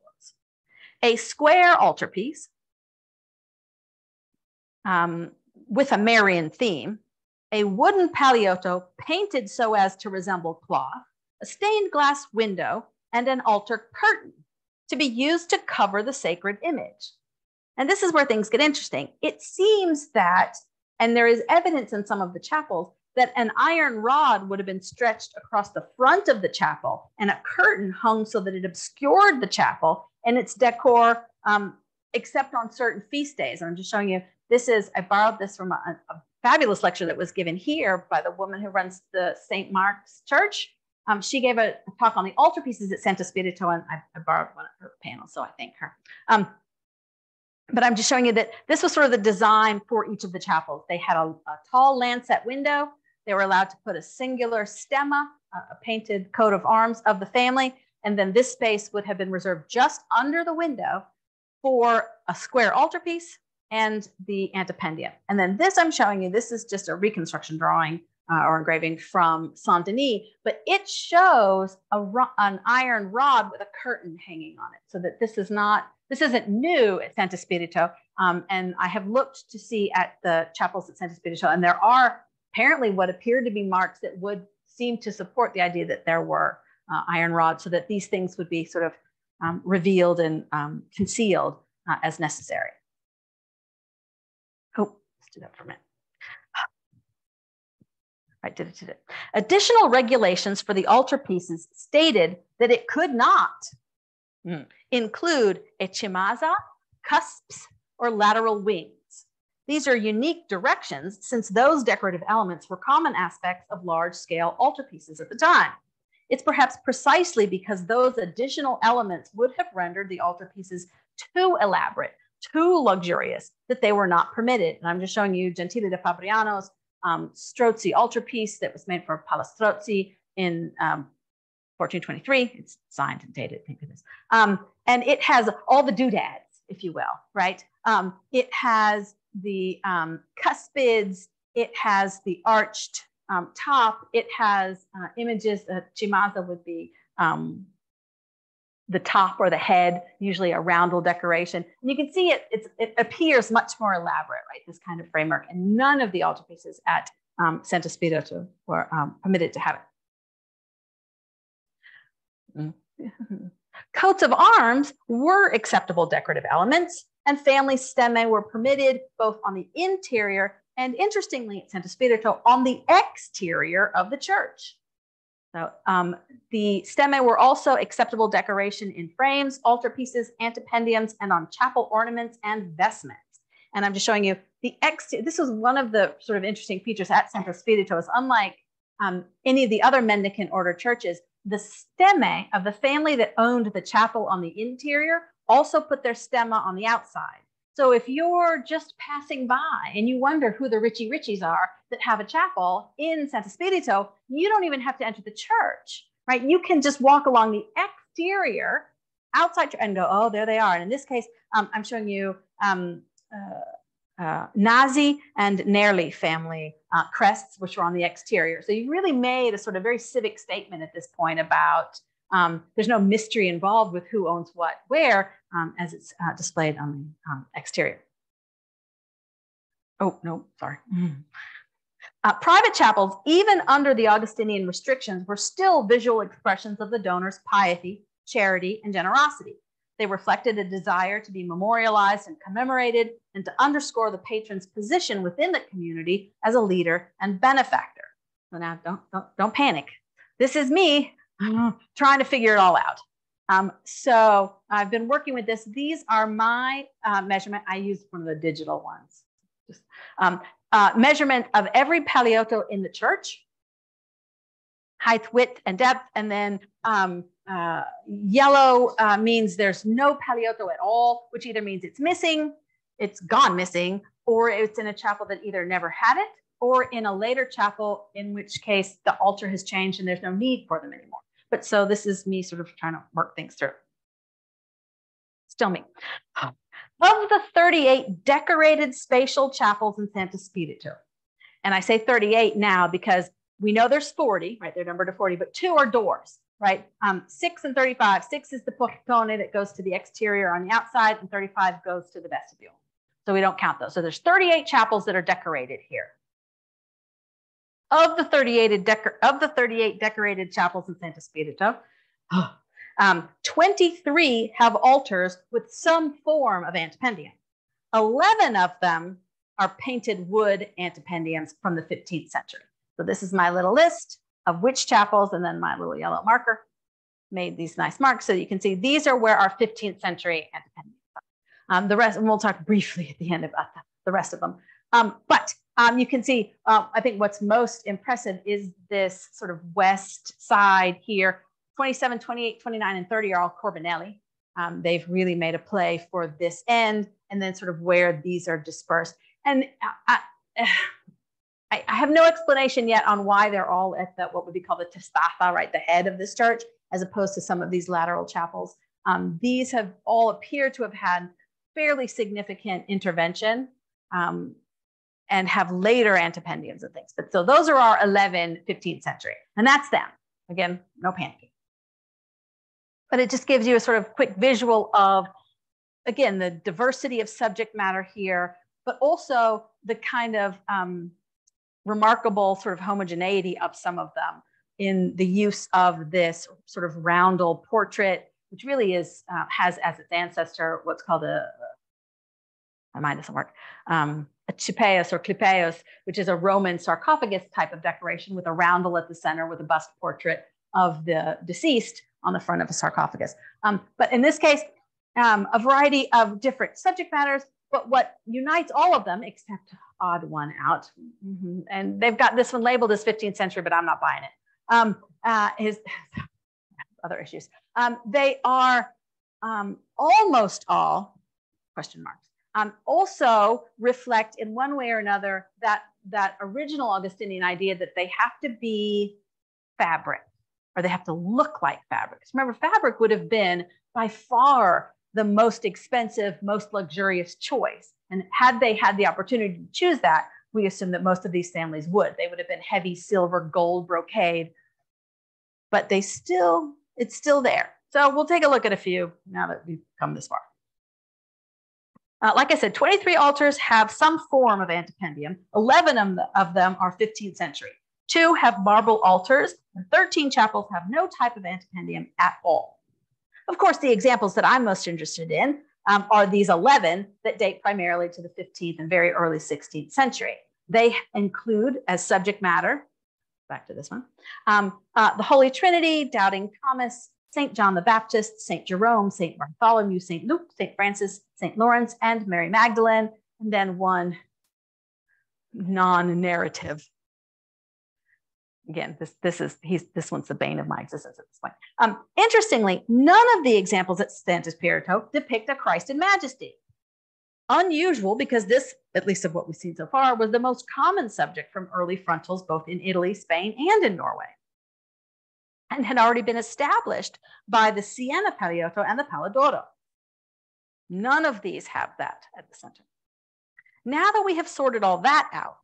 a square altarpiece um, with a Marian theme, a wooden paliotto painted so as to resemble cloth, a stained glass window, and an altar curtain to be used to cover the sacred image. And this is where things get interesting. It seems that, and there is evidence in some of the chapels, that an iron rod would have been stretched across the front of the chapel and a curtain hung so that it obscured the chapel and its decor, um, except on certain feast days. And I'm just showing you, this is, I borrowed this from a, a fabulous lecture that was given here by the woman who runs the St. Mark's Church. Um, she gave a, talk on the altarpieces at Santo Spirito, and I, I, borrowed one of her panels, so I thank her. Um, but I'm just showing you that this was sort of the design for each of the chapels. They had a, a tall lancet window. They were allowed to put a singular stemma, a painted coat of arms of the family, and then this space would have been reserved just under the window for a square altarpiece and the antependium. And then this I'm showing you, this is just a reconstruction drawing uh, or engraving from Saint Denis, but it shows a, an iron rod with a curtain hanging on it. So that this is not, this isn't new at Santo Spirito. Um, and I have looked to see at the chapels at Santo Spirito, and there are apparently what appear to be marks that would seem to support the idea that there were uh, iron rods so that these things would be sort of um, revealed and um, concealed uh, as necessary. Oh, let's do that for a minute. Did it, did it. Additional regulations for the altarpieces stated that it could not mm. include a cimasa, cusps, or lateral wings. These are unique directions since those decorative elements were common aspects of large scale altarpieces at the time. It's perhaps precisely because those additional elements would have rendered the altarpieces too elaborate, too luxurious, that they were not permitted. And I'm just showing you Gentile da Fabriano's um, Strozzi altarpiece that was made for Palla Strozzi in um, 1423. It's signed and dated, thank goodness. Um, and it has all the doodads, if you will, right? Um, it has the um, cuspids, it has the arched um, top, it has uh, images, uh, Cimasa would be um, the top or the head, usually a roundel decoration. And you can see it, it appears much more elaborate, right? This kind of framework. And none of the altarpieces at um, Santo Spirito were um, permitted to have it. Coats of arms were acceptable decorative elements, and family stemme were permitted both on the interior and, interestingly, at Santo Spirito, on the exterior of the church. So um, the stemme were also acceptable decoration in frames, altarpieces, antependiums, and on chapel ornaments and vestments. And I'm just showing you the ex. This was one of the sort of interesting features at Santo Spirito. Is unlike um, any of the other mendicant order churches, the stemme of the family that owned the chapel on the interior also put their stemma on the outside. So if you're just passing by and you wonder who the Richie Richies are that have a chapel in Santo Spirito, you don't even have to enter the church, right? You can just walk along the exterior outside and go, oh, there they are. And in this case, um, I'm showing you um, uh, uh, Nasi and Nerli family uh, crests, which are on the exterior. So you really made a sort of very civic statement at this point about um, there's no mystery involved with who owns what where um, as it's uh, displayed on the um, exterior. Oh, no, sorry. Mm. Uh, private chapels, even under the Augustinian restrictions, were still visual expressions of the donor's piety, charity, and generosity. They reflected a desire to be memorialized and commemorated and to underscore the patron's position within the community as a leader and benefactor. So now don't, don't, don't panic. This is me trying to figure it all out. Um, so I've been working with this. These are my uh, measurement. I use one of the digital ones. Just, um, uh, measurement of every paliotto in the church, height, width, and depth. And then um, uh, yellow uh, means there's no paliotto at all, which either means it's missing, it's gone missing, or it's in a chapel that either never had it, or in a later chapel, in which case the altar has changed and there's no need for them anymore. But so this is me sort of trying to work things through. Still me. Of the 38 decorated spatial chapels in Santa Spirito, and I say 38 now because we know there's 40, right? They're numbered to 40, but two are doors, right? Um, six and 35. Six is the portone that goes to the exterior on the outside, and 35 goes to the vestibule. So we don't count those. So there's 38 chapels that are decorated here. Of the 38 decor- of the 38 decorated chapels in Santa Spirito, [gasps] um, 23 have altars with some form of antependium. 11 of them are painted wood antependiums from the 15th century. So this is my little list of which chapels, and then my little yellow marker made these nice marks so you can see these are where our 15th century antependiums are. Um, the rest, and we'll talk briefly at the end about the, the rest of them. Um, but um, you can see, uh, I think what's most impressive is this sort of west side here. 27, 28, 29, and 30 are all Corbinelli. Um, they've really made a play for this end and then sort of where these are dispersed. And I, [sighs] I, I have no explanation yet on why they're all at the, what would be called the testata, right, the head of this church, as opposed to some of these lateral chapels. Um, these have all appear to have had fairly significant intervention um, and have later antependiums and things. But so those are our 11, 15th century, and that's them. Again, no panicking. But it just gives you a sort of quick visual of, again, the diversity of subject matter here, but also the kind of um, remarkable sort of homogeneity of some of them in the use of this sort of roundel portrait, which really is uh, has as its ancestor what's called a my mind doesn't work um, a or clipeus, which is a Roman sarcophagus type of decoration with a roundel at the center with a bust portrait of the deceased on the front of a sarcophagus. Um, but in this case, um, a variety of different subject matters, but what unites all of them, except odd one out, mm-hmm. and they've got this one labeled as 15th century, but I'm not buying it. Um, uh, is [laughs] other issues. Um, they are um, almost all question marks. Um, also reflect in one way or another that that original Augustinian idea that they have to be fabric or they have to look like fabrics. Remember, fabric would have been by far the most expensive, most luxurious choice. And had they had the opportunity to choose that, we assume that most of these families would. They would have been heavy silver, gold brocade, but they still, it's still there. So we'll take a look at a few now that we've come this far. Uh, like I said, 23 altars have some form of antependium. 11 of them are 15th century. Two have marble altars, and 13 chapels have no type of antependium at all. Of course, the examples that I'm most interested in um, are these 11 that date primarily to the 15th and very early 16th century. They include as subject matter, back to this one, um, uh, the Holy Trinity, Doubting Thomas, St. John the Baptist, St. Jerome, St. Bartholomew, St. Luke, St. Francis, St. Lawrence, and Mary Magdalene, and then one non narrative again, this, this is he's this one's the bane of my existence at this point. Um, interestingly, none of the examples at Santo Spirito depict a Christ in majesty. Unusual because this, at least of what we've seen so far, was the most common subject from early frontals, both in Italy, Spain, and in Norway, and had already been established by the Siena Paliotto and the Pala d'Oro. None of these have that at the center. Now that we have sorted all that out,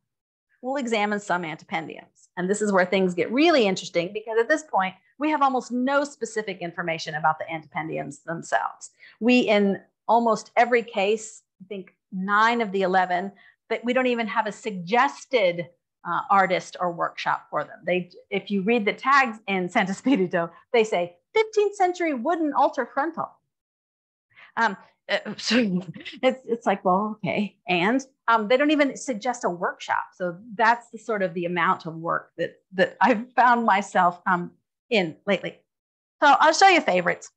we'll examine some antependiums. And this is where things get really interesting because at this point, we have almost no specific information about the antependiums themselves. We, in almost every case, I think nine of the 11, that we don't even have a suggested uh, artist or workshop for them. They, if you read the tags in Santo [laughs] Spirito, they say 15th century wooden altar frontal. Um, uh, [laughs] so it's, it's like, well, okay. And um, they don't even suggest a workshop. So that's the sort of the amount of work that, that I've found myself um, in lately. So I'll show you favorites.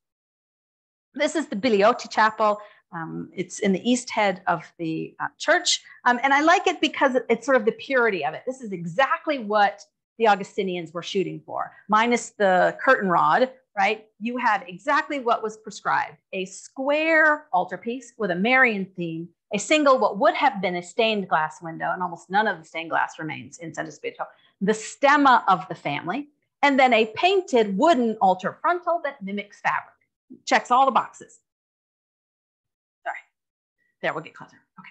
This is the Biliotti Chapel. Um, it's in the east head of the uh, church. Um, and I like it because it's sort of the purity of it. This is exactly what the Augustinians were shooting for, minus the curtain rod, right? You have exactly what was prescribed a square altarpiece with a Marian theme, a single, what would have been a stained glass window, and almost none of the stained glass remains in Santo Spirito, the stemma of the family, and then a painted wooden altar frontal that mimics fabric. Checks all the boxes. There, we'll get closer. Okay.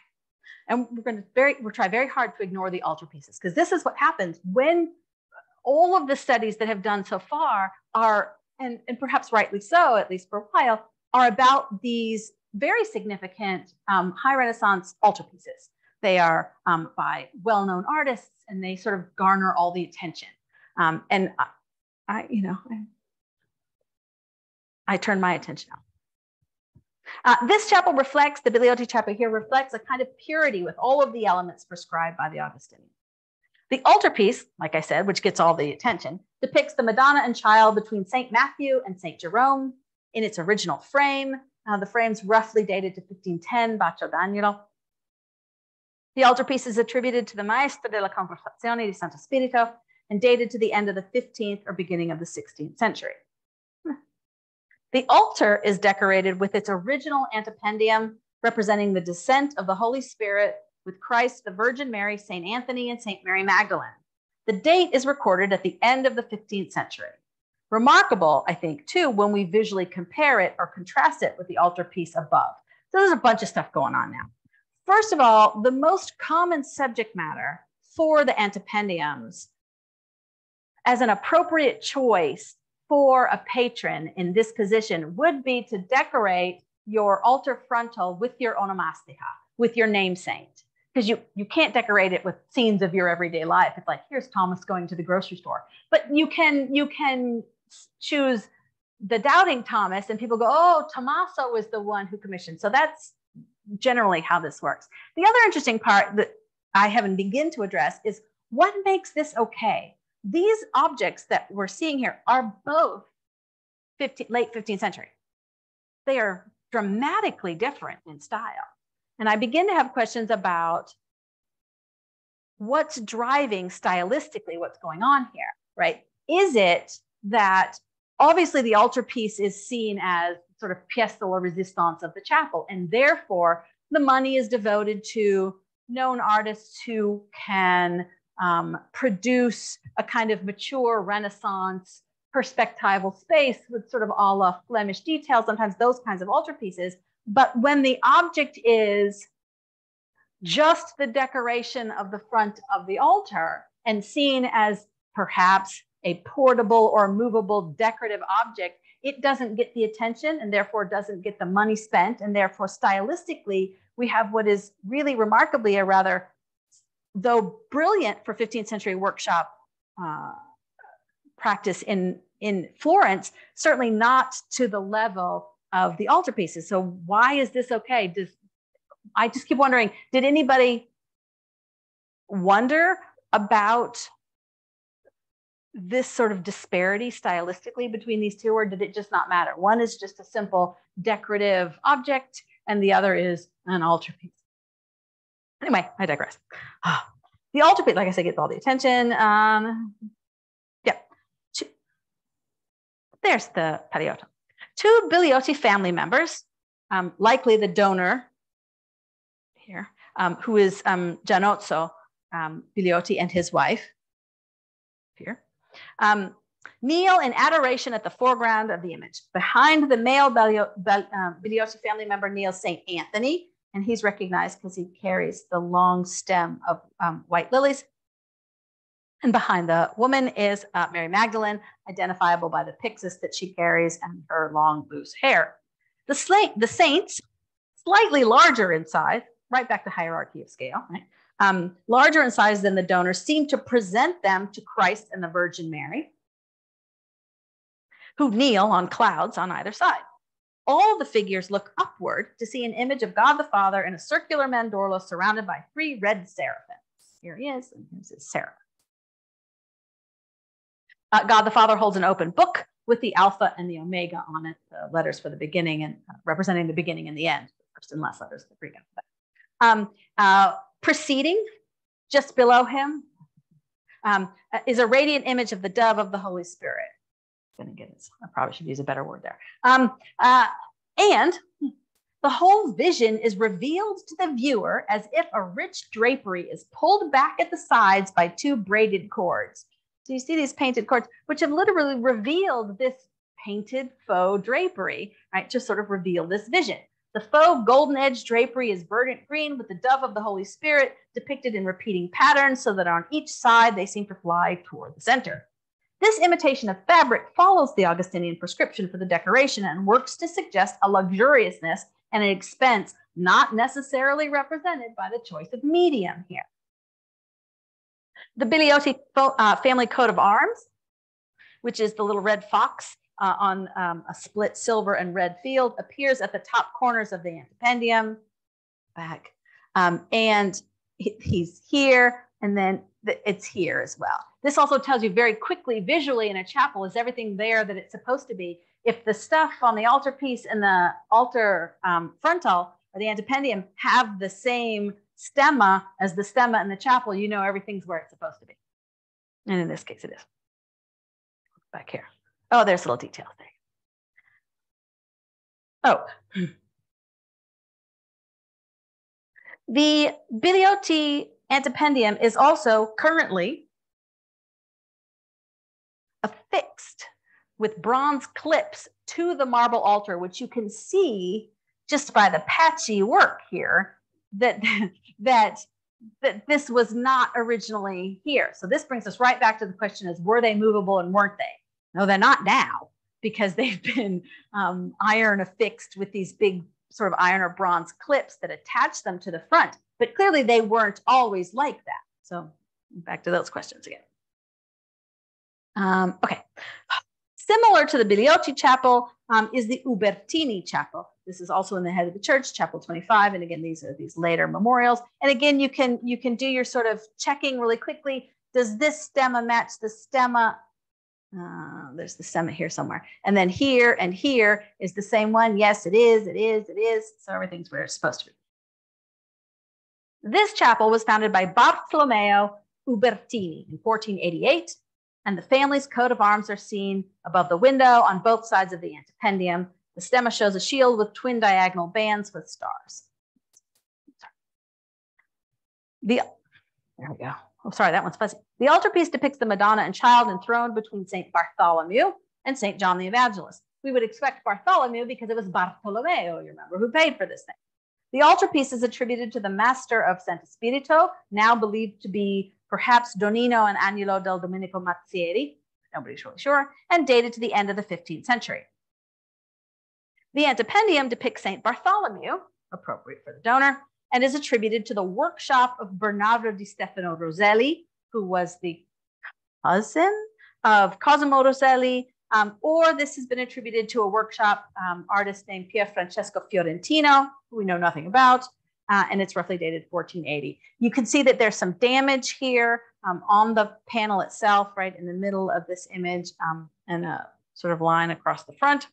And we're going to very, we'll try very hard to ignore the altar pieces because this is what happens when all of the studies that have done so far are and, and perhaps rightly so, at least for a while, are about these very significant um, high Renaissance altarpieces. They are um, by well-known artists, and they sort of garner all the attention. Um, and I, I, you know, I, I turn my attention out. Uh, this chapel reflects, the Biliotti chapel here reflects a kind of purity with all of the elements prescribed by the Augustinians. The altarpiece, like I said, which gets all the attention, depicts the Madonna and Child between St. Matthew and St. Jerome in its original frame. Uh, the frame's roughly dated to 1510, Baccio d'Agnolo. The altarpiece is attributed to the Maestro della Conversazione di Santo Spirito and dated to the end of the 15th or beginning of the 16th century. The altar is decorated with its original antependium representing the descent of the Holy Spirit with Christ, the Virgin Mary, St. Anthony, and St. Mary Magdalene. The date is recorded at the end of the 15th century. Remarkable, I think, too, when we visually compare it or contrast it with the altarpiece above. So there's a bunch of stuff going on now. First of all, the most common subject matter for the antependiums as an appropriate choice for a patron in this position would be to decorate your altar frontal with your onomastica, with your name saint. Because you, you can't decorate it with scenes of your everyday life. It's like, here's Thomas going to the grocery store. But you can you can choose the doubting Thomas, and people go, oh, Tommaso was the one who commissioned. So that's generally how this works. The other interesting part that I haven't begin to address is what makes this okay? These objects that we're seeing here are both 15, late 15th century. They are dramatically different in style. And I begin to have questions about what's driving stylistically what's going on here, right? Is it that obviously the altarpiece is seen as sort of pièce de la résistance of the chapel, and therefore the money is devoted to known artists who can um, produce a kind of mature Renaissance perspectival space with sort of a la Flemish detail, sometimes those kinds of altarpieces. But when the object is just the decoration of the front of the altar and seen as perhaps a portable or movable decorative object, it doesn't get the attention and therefore doesn't get the money spent. And therefore, stylistically, we have what is really remarkably a rather, though brilliant for 15th century workshop uh, practice in, in Florence, certainly not to the level of the altarpieces. So why is this okay? Does I just keep wondering, did anybody wonder about this sort of disparity stylistically between these two, or did it just not matter? One is just a simple decorative object, and the other is an altarpiece. Anyway, I digress. [sighs] The altarpiece, like I said, gets all the attention. Um, yeah. There's the Paliotto. Two Biliotti family members, um, likely the donor here, um, who is um, Giannozzo um, Biliotti and his wife, here, um, kneel in adoration at the foreground of the image. Behind the male uh, Biliotti family member kneels St. Anthony, and he's recognized because he carries the long stem of um, white lilies. And behind the woman is uh, Mary Magdalene, identifiable by the pyxis that she carries and her long loose hair. The, the saints, slightly larger in size, right back to hierarchy of scale, right? um, larger in size than the donors, seem to present them to Christ and the Virgin Mary, who kneel on clouds on either side. All the figures look upward to see an image of God the Father in a circular mandorla surrounded by three red seraphims. Here he is, and here's his seraphim. Uh, God the Father holds an open book with the Alpha and the Omega on it, the letters for the beginning and uh, representing the beginning and the end, first and last letters of the Greek alphabet. Um, uh, Preceding, just below him, um, is a radiant image of the dove of the Holy Spirit. I'm gonna get this. I probably should use a better word there. Um, uh, and the whole vision is revealed to the viewer as if a rich drapery is pulled back at the sides by two braided cords. So you see these painted cords, which have literally revealed this painted faux drapery, right, to sort of reveal this vision. The faux golden edged drapery is verdant green with the dove of the Holy Spirit depicted in repeating patterns so that on each side they seem to fly toward the center. This imitation of fabric follows the Augustinian prescription for the decoration and works to suggest a luxuriousness and an expense not necessarily represented by the choice of medium here. The Biliotti uh, family coat of arms, which is the little red fox uh, on um, a split silver and red field appears at the top corners of the antependium back. Um, and he's here and then it's here as well. This also tells you very quickly visually in a chapel, is everything there that it's supposed to be? If the stuff on the altarpiece and the altar um, frontal or the antependium have the same stemma as the stemma in the chapel, you know everything's where it's supposed to be. And in this case, it is. Back here. Oh, there's a little details there. Oh. The Biliotti Antependium is also currently affixed with bronze clips to the marble altar, which you can see just by the patchy work here that [laughs] that that this was not originally here. So this brings us right back to the question: Is were they movable and weren't they? No, they're not now because [laughs] they've been um, iron affixed with these big sort of iron or bronze clips that attach them to the front. But clearly, they weren't always like that. So back to those questions again. Um, okay. Similar to the Biliotti Chapel um, is the Ubertini Chapel. This is also in the head of the church, Chapel 25. And again, these are these later memorials. And again, you can you can do your sort of checking really quickly. Does this stemma match the stemma? Uh, there's the stemma here somewhere. And then here and here is the same one. Yes, it is, it is, it is. So everything's where it's supposed to be. This chapel was founded by Bartolomeo Ubertini in 1488 and the family's coat of arms are seen above the window on both sides of the antependium. The stemma shows a shield with twin diagonal bands with stars. The, there we go. Oh, sorry, that one's fuzzy. The altarpiece depicts the Madonna and child enthroned between St. Bartholomew and St. John the Evangelist. We would expect Bartholomew because it was Bartolomeo, you remember, who paid for this thing. The altarpiece is attributed to the master of Santo Spirito, now believed to be perhaps Donino and Agnolo del Domenico Mazzieri, nobody's really sure, and dated to the end of the 15th century. The antependium depicts St. Bartholomew, appropriate for the donor, and is attributed to the workshop of Bernardo di Stefano Rosselli, who was the cousin of Cosimo Rosselli, um, or this has been attributed to a workshop um, artist named Pier Francesco Fiorentino, who we know nothing about, uh, and it's roughly dated 1480. You can see that there's some damage here um, on the panel itself, right in the middle of this image, um, and a sort of line across the front.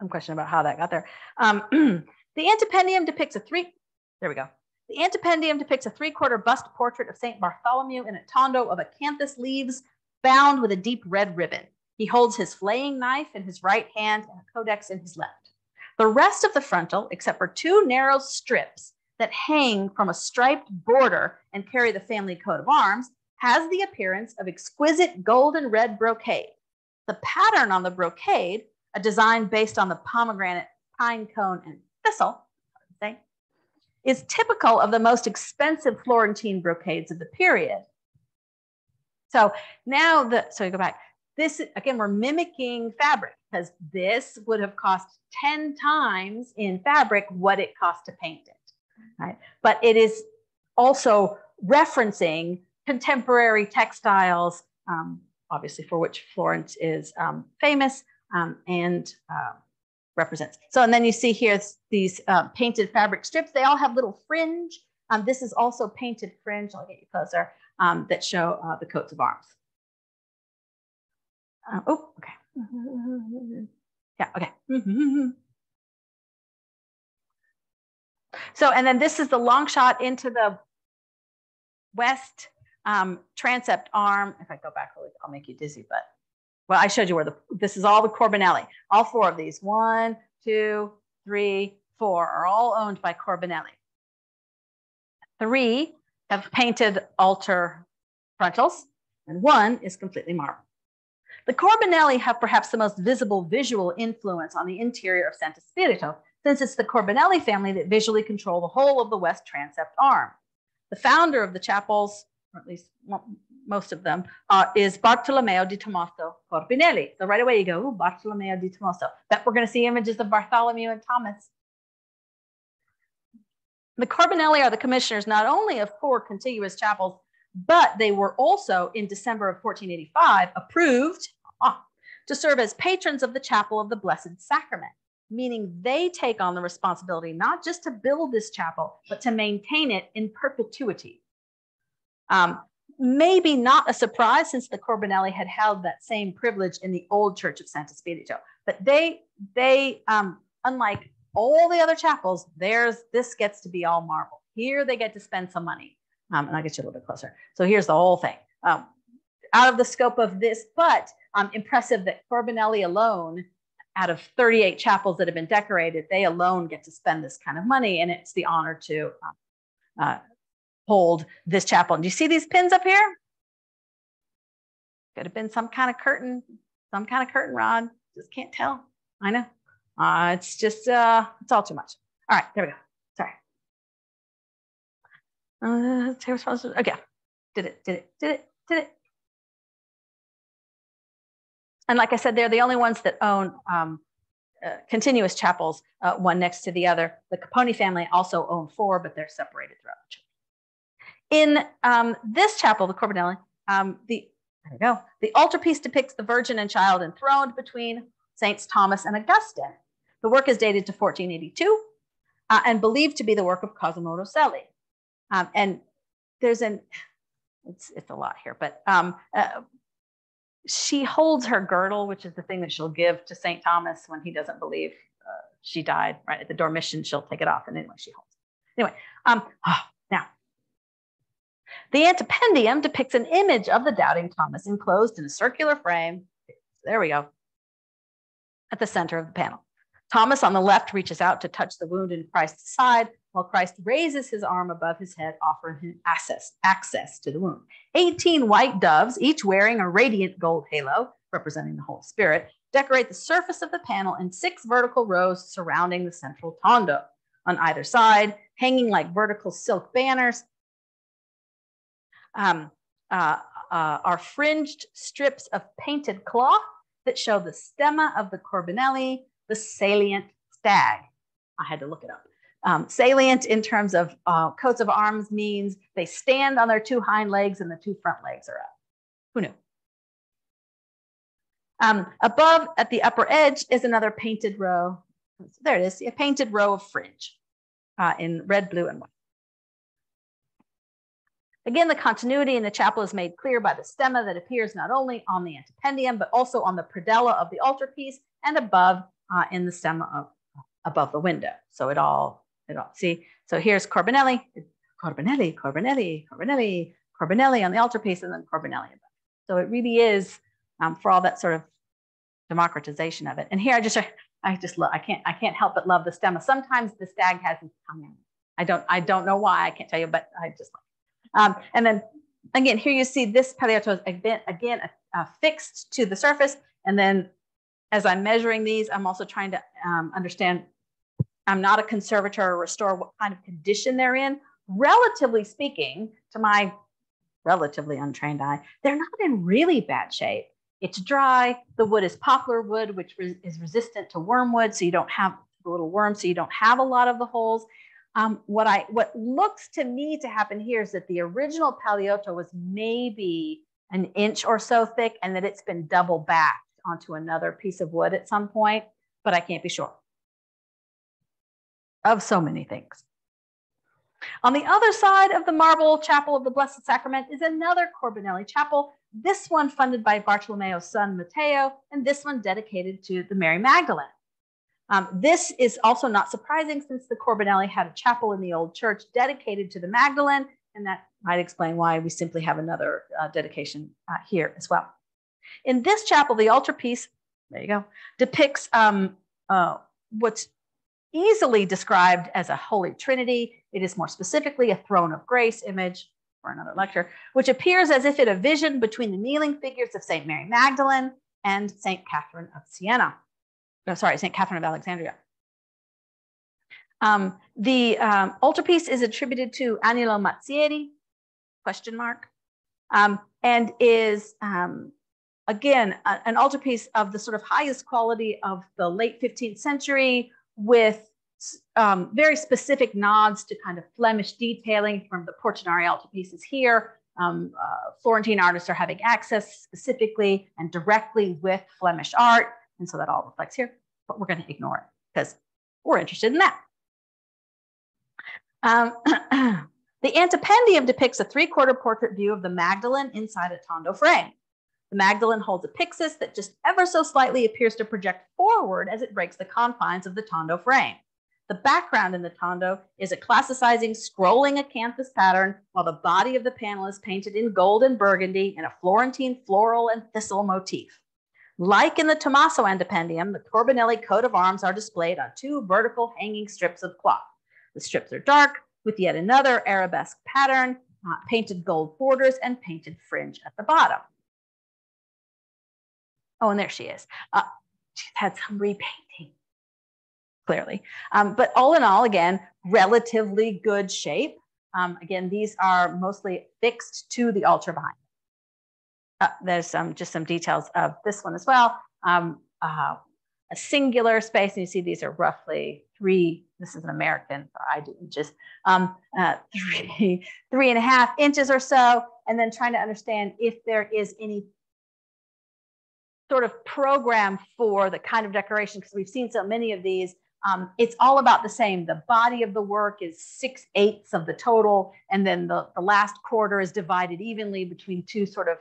Some question about how that got there. Um, [clears throat] the antependium depicts a three, there we go. The antependium depicts a three-quarter bust portrait of St. Bartholomew in a tondo of acanthus leaves bound with a deep red ribbon. He holds his flaying knife in his right hand and a codex in his left. The rest of the frontal, except for two narrow strips that hang from a striped border and carry the family coat of arms, has the appearance of exquisite gold and red brocade. The pattern on the brocade, a design based on the pomegranate, pine cone, and thistle, say, is typical of the most expensive Florentine brocades of the period. So now the so you go back. This again, we're mimicking fabric because this would have cost 10 times in fabric what it cost to paint it, right? But it is also referencing contemporary textiles, um, obviously for which Florence is um, famous um, and uh, represents. So, and then you see here these uh, painted fabric strips. They all have little fringe. Um, this is also painted fringe. I'll get you closer um, that show uh, the coats of arms. Uh, oh, okay. [laughs] Yeah, okay. So, and then this is the long shot into the west um, transept arm. If I go back, I'll make you dizzy, but well, I showed you where the, this is all the Corbinelli. All four of these, one, two, three, four, are all owned by Corbinelli. Three have painted altar frontals, and one is completely marble. The Corbinelli have perhaps the most visible visual influence on the interior of Santo Spirito, since it's the Corbinelli family that visually control the whole of the west transept arm. The founder of the chapels, or at least most of them, uh, is Bartolomeo di Tommaso Corbinelli. So right away you go, Bartolomeo di Tommaso. Bet we're going to see images of Bartholomew and Thomas. The Corbinelli are the commissioners not only of four contiguous chapels but they were also in December of 1485 approved ah, to serve as patrons of the chapel of the Blessed Sacrament, meaning they take on the responsibility not just to build this chapel, but to maintain it in perpetuity. Um, maybe not a surprise since the Corbinelli had held that same privilege in the old church of Santa Spirito, but they, they um, unlike all the other chapels, theirs, this gets to be all marble. Here they get to spend some money. Um, and I'll get you a little bit closer. So here's the whole thing. Um, out of the scope of this, but um, impressive that Corbinelli alone, out of 38 chapels that have been decorated, they alone get to spend this kind of money. And it's the honor to uh, uh, hold this chapel. And do you see these pins up here? Could have been some kind of curtain, some kind of curtain rod. Just can't tell. I know. Uh, it's just, uh, it's all too much. All right, there we go. Uh, take responsibility. Okay. Did it, did it, did it, did it. And like I said, they're the only ones that own um, uh, continuous chapels, uh, one next to the other. The Capponi family also own four, but they're separated throughout the church. In um, this chapel, the Corbinelli, um, the there we go. The altarpiece depicts the Virgin and Child enthroned between Saints Thomas and Augustine. The work is dated to 1482 uh, and believed to be the work of Cosimo Rosselli. Um, and there's an, it's, it's a lot here, but um, uh, she holds her girdle, which is the thing that she'll give to St. Thomas when he doesn't believe uh, she died, right? At the Dormition, she'll take it off. And anyway, she holds it. Anyway, um, oh, now, the antependium depicts an image of the doubting Thomas enclosed in a circular frame. There we go. At the center of the panel. Thomas on the left reaches out to touch the wound in Christ's side, while Christ raises his arm above his head, offering him access, access to the womb. 18 white doves, each wearing a radiant gold halo, representing the Holy Spirit, decorate the surface of the panel in six vertical rows surrounding the central tondo. On either side, hanging like vertical silk banners, um, uh, uh, are fringed strips of painted cloth that show the stemma of the Corbinelli, the salient stag. I had to look it up. Um, salient in terms of uh, coats of arms means they stand on their two hind legs and the two front legs are up. Who knew? Um, above at the upper edge is another painted row. There it is, a painted row of fringe uh, in red, blue, and white. Again, the continuity in the chapel is made clear by the stemma that appears not only on the antependium, but also on the predella of the altarpiece and above uh, in the stemma of above the window. So it all, it all, see, so here's Corbinelli, Corbinelli, Corbinelli, Corbinelli, Corbinelli on the altarpiece and then Corbinelli. So it really is um, for all that sort of democratization of it. And here I just, I just love, I can't, I can't help but love the stemma. Sometimes the stag has his tongue in. I don't, I don't know why, I can't tell you, but I just um, and then again, here you see this paliotto again, again uh, fixed to the surface. And then as I'm measuring these, I'm also trying to um, understand, I'm not a conservator or restorer, what kind of condition they're in. Relatively speaking, to my relatively untrained eye, they're not in really bad shape. It's dry. The wood is poplar wood, which re is resistant to wormwood. So you don't have the little worms, so you don't have a lot of the holes. Um, what I what looks to me to happen here is that the original Paliotto was maybe an inch or so thick and that it's been double backed onto another piece of wood at some point, but I can't be sure of so many things. On the other side of the marble chapel of the Blessed Sacrament is another Corbinelli chapel, this one funded by Bartolomeo's son Matteo, and this one dedicated to the Mary Magdalene. Um, this is also not surprising since the Corbinelli had a chapel in the old church dedicated to the Magdalene, and that might explain why we simply have another uh, dedication uh, here as well. In this chapel, the altarpiece, there you go, depicts um, uh, what's easily described as a Holy Trinity. It is more specifically a throne of grace image for another lecture, which appears as if it a vision between the kneeling figures of St. Mary Magdalene and St. Catherine of Siena no, sorry, St. Catherine of Alexandria. Um, the um, altarpiece is attributed to Agnolo Mazzieri, question mark, um, and is, um, again, a, an altarpiece of the sort of highest quality of the late 15th century with um, very specific nods to kind of Flemish detailing from the Portinari altarpieces here. Um, uh, Florentine artists are having access specifically and directly with Flemish art. And so that all reflects here, but we're going to ignore it because we're interested in that. Um, [clears throat] the antependium depicts a three-quarter portrait view of the Magdalene inside a tondo frame. The Magdalene holds a pyxis that just ever so slightly appears to project forward as it breaks the confines of the tondo frame. The background in the tondo is a classicizing, scrolling acanthus pattern, while the body of the panel is painted in gold and burgundy in a Florentine floral and thistle motif. Like in the Tommaso Antependium, the Corbinelli coat of arms are displayed on two vertical hanging strips of cloth. The strips are dark, with yet another arabesque pattern, uh, painted gold borders, and painted fringe at the bottom. Oh, and there she is. Uh, she's had some repainting, clearly. Um, but all in all, again, relatively good shape. Um, again, these are mostly fixed to the altar behind. Uh, there's just some details of this one as well. Um, uh, a singular space, and you see these are roughly three. This is an American, or I do inches. Um, uh, three, [laughs] three and a half inches or so, and then trying to understand if there is any sort of program for the kind of decoration because we've seen so many of these. Um, it's all about the same. The body of the work is six eighths of the total, and then the, the last quarter is divided evenly between two sort of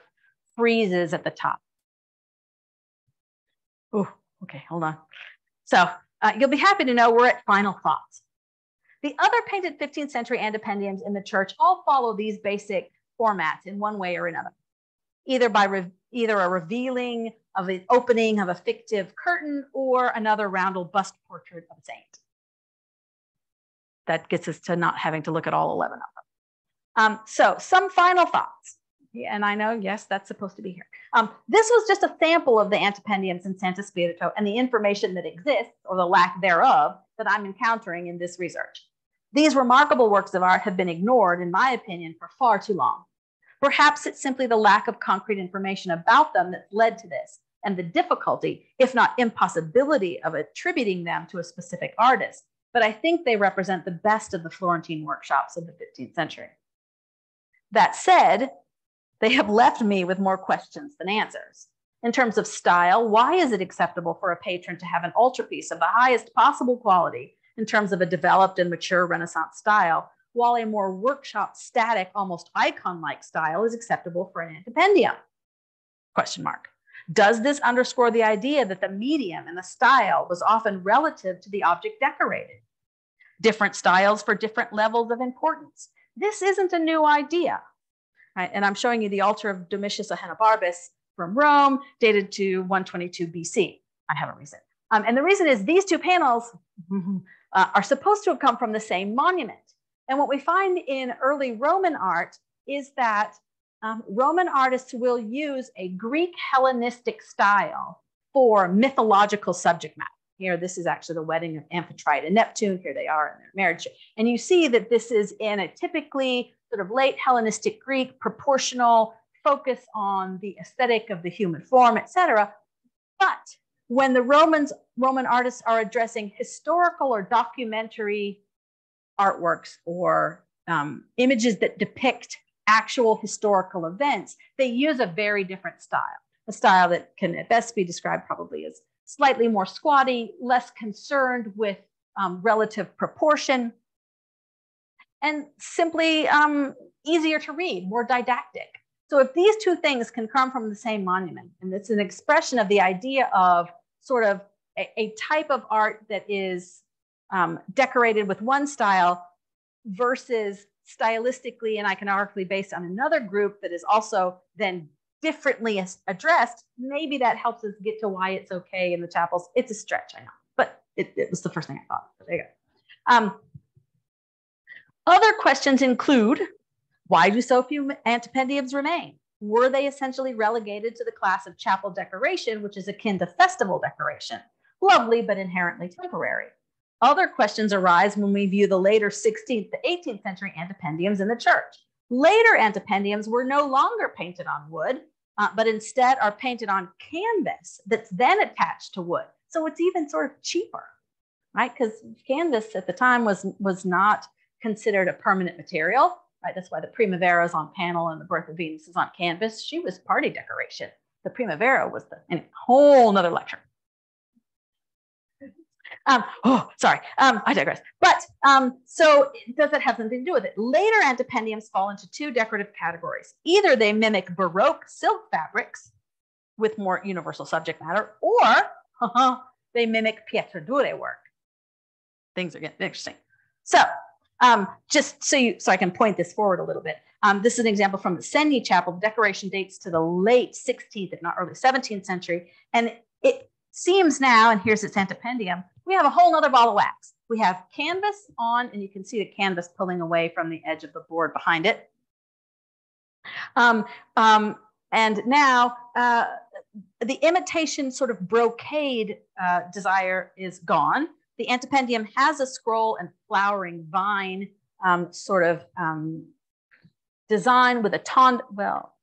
friezes at the top. Oh, okay, hold on. So uh, you'll be happy to know we're at final thoughts. The other painted 15th century antependiums in the church all follow these basic formats in one way or another, either by either a revealing of the opening of a fictive curtain or another roundel bust portrait of a saint. That gets us to not having to look at all 11 of them. Um, so some final thoughts and I know, yes, that's supposed to be here. Um, this was just a sample of the antependiums in Santo Spirito and the information that exists, or the lack thereof, that I'm encountering in this research. These remarkable works of art have been ignored, in my opinion, for far too long. Perhaps it's simply the lack of concrete information about them that's led to this, and the difficulty, if not impossibility, of attributing them to a specific artist. But I think they represent the best of the Florentine workshops of the 15th century. That said, they have left me with more questions than answers. In terms of style, why is it acceptable for a patron to have an altarpiece of the highest possible quality in terms of a developed and mature Renaissance style, while a more workshop static, almost icon-like style is acceptable for an antependium? Question mark. Does this underscore the idea that the medium and the style was often relative to the object decorated? Different styles for different levels of importance. This isn't a new idea. Right? And I'm showing you the altar of Domitius Ahenobarbus from Rome, dated to 122 BC. I have a reason. Um, and the reason is these two panels [laughs] uh, are supposed to have come from the same monument. And what we find in early Roman art is that um, Roman artists will use a Greek Hellenistic style for mythological subject matter. Here, this is actually the wedding of Amphitrite and Neptune. Here they are in their marriage. And you see that this is in a typically sort of late Hellenistic Greek, proportional, focus on the aesthetic of the human form, etc. But when the Romans, Roman artists are addressing historical or documentary artworks or um, images that depict actual historical events, they use a very different style, a style that can at best be described probably as slightly more squatty, less concerned with um, relative proportion, and simply um, easier to read, more didactic. So if these two things can come from the same monument, and it's an expression of the idea of sort of a, a type of art that is um, decorated with one style versus stylistically and iconography based on another group that is also then differently addressed, maybe that helps us get to why it's okay in the chapels. It's a stretch, I know, but it, it was the first thing I thought. But there you go. Um, other questions include why do so few antependiums remain? Were they essentially relegated to the class of chapel decoration, which is akin to festival decoration? Lovely, but inherently temporary. Other questions arise when we view the later 16th to 18th century antependiums in the church. Later antependiums were no longer painted on wood, uh, but instead are painted on canvas that's then attached to wood. So it's even sort of cheaper, right? Because canvas at the time was, was not considered a permanent material, right? That's why the Primavera is on panel and the Birth of Venus is on canvas. She was party decoration. The Primavera was the anyway, whole nother lecture. Um, oh, sorry, um, I digress. But um, so does that have something to do with it? Later antependiums fall into two decorative categories. Either they mimic Baroque silk fabrics with more universal subject matter, or uh, they mimic pietra dure work, things are getting interesting. So um, just so you, so I can point this forward a little bit. Um, this is an example from the Segni Chapel. The decoration dates to the late 16th, if not early 17th century. And it seems now, and here's its antependium, we have a whole nother ball of wax. We have canvas on, and you can see the canvas pulling away from the edge of the board behind it. Um, um, and now uh, the imitation sort of brocade uh, desire is gone. The antependium has a scroll and flowering vine um, sort of um, design with a tond, well,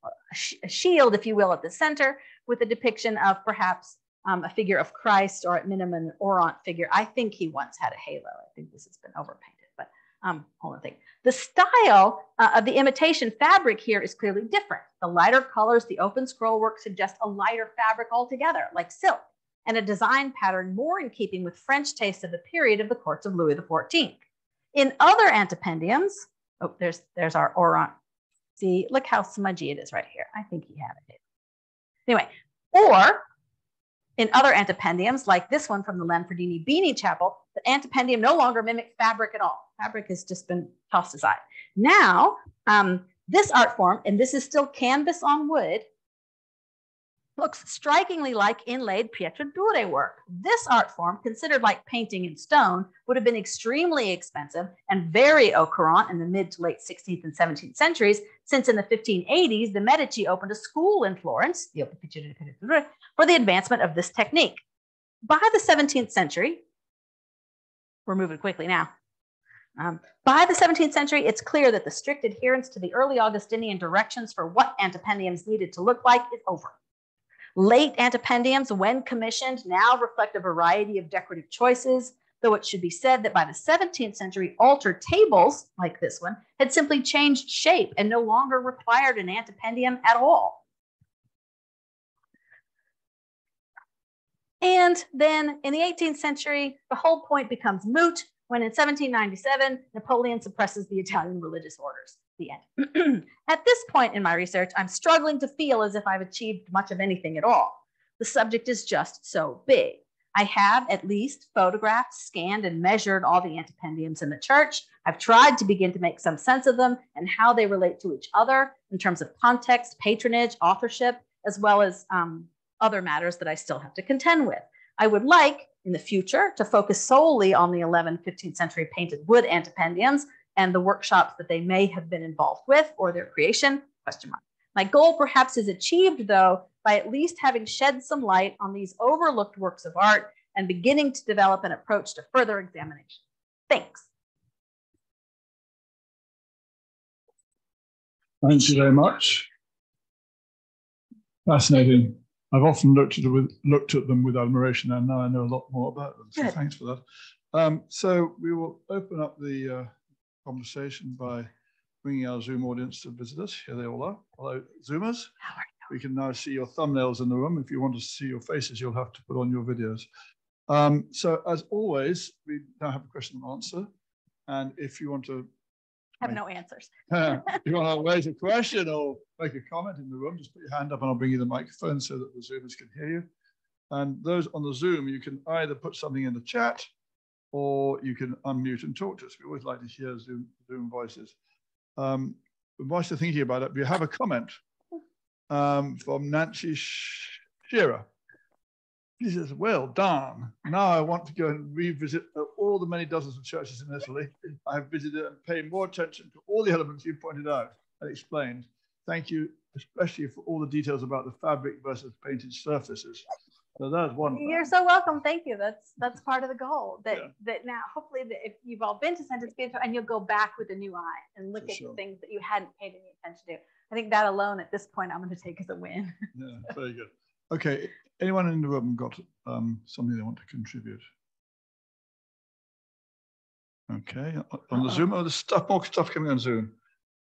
a, shield, if you will, at the center with a depiction of perhaps um, a figure of Christ or at minimum an Orant figure. I think he once had a halo. I think this has been overpainted, but um, hold on a thing. The style uh, of the imitation fabric here is clearly different. The lighter colors, the open scroll work suggest a lighter fabric altogether, like silk, and a design pattern more in keeping with French taste of the period of the courts of Louis XIV. In other antependiums, oh, there's, there's our Orant. See, look how smudgy it is right here. I think he had it. Anyway, or in other antependiums, like this one from the Lanfredini Bini Chapel, the antependium no longer mimics fabric at all. Fabric has just been tossed aside. Now, um, this art form, and this is still canvas on wood, looks strikingly like inlaid pietra work. This art form, considered like painting in stone, would have been extremely expensive and very au courant in the mid to late 16th and 17th centuries, since in the 1580s, the Medici opened a school in Florence for the advancement of this technique. By the 17th century, we're moving quickly now. Um, by the 17th century, it's clear that the strict adherence to the early Augustinian directions for what antependiums needed to look like is over. Late antependiums, when commissioned, now reflect a variety of decorative choices, though it should be said that by the 17th century, altar tables, like this one, had simply changed shape and no longer required an antependium at all. And then in the 18th century, the whole point becomes moot when in 1797, Napoleon suppresses the Italian religious orders the end. [clears throat] At this point in my research, I'm struggling to feel as if I've achieved much of anything at all. The subject is just so big. I have at least photographed, scanned, and measured all the antependiums in the church. I've tried to begin to make some sense of them and how they relate to each other in terms of context, patronage, authorship, as well as um, other matters that I still have to contend with. I would like in the future to focus solely on the 11th, 15th century painted wood antependiums and the workshops that they may have been involved with or their creation, question mark. My goal perhaps is achieved though by at least having shed some light on these overlooked works of art and beginning to develop an approach to further examination. Thanks. Thank you very much. Fascinating. I've often looked at, with, looked at them with admiration, and now I know a lot more about them. So Good. thanks for that. Um, so we will open up the uh, conversation by bringing our Zoom audience to visit us. Here they all are. Hello, Zoomers. How are you? We can now see your thumbnails in the room. If you want to see your faces, you'll have to put on your videos. Um, so as always, we now have a question and answer. And if you want to have no answers. if [laughs] you want to raise a question or make a comment in the room, just put your hand up and I'll bring you the microphone so that the Zoomers can hear you. And those on the Zoom, you can either put something in the chat or you can unmute and talk to us. We always like to hear Zoom, Zoom voices. Um, whilst you're thinking about it, we have a comment um, from Nancy Shearer. She says, well done. Now I want to go and revisit all the many dozens of churches in Italy. I have visited and paid more attention to all the elements you pointed out and explained. Thank you, especially for all the details about the fabric versus painted surfaces. So that's one. You're so welcome. Thank you. That's that's part of the goal. That yeah. that now hopefully that if you've all been to Santo Spirito and you'll go back with a new eye and look For at sure. the things that you hadn't paid any attention to. I think that alone at this point I'm going to take as a win. [laughs] yeah, very good. Okay, anyone in the room got um, something they want to contribute? Okay, on the Zoom, oh, there's stuff, more stuff coming on Zoom.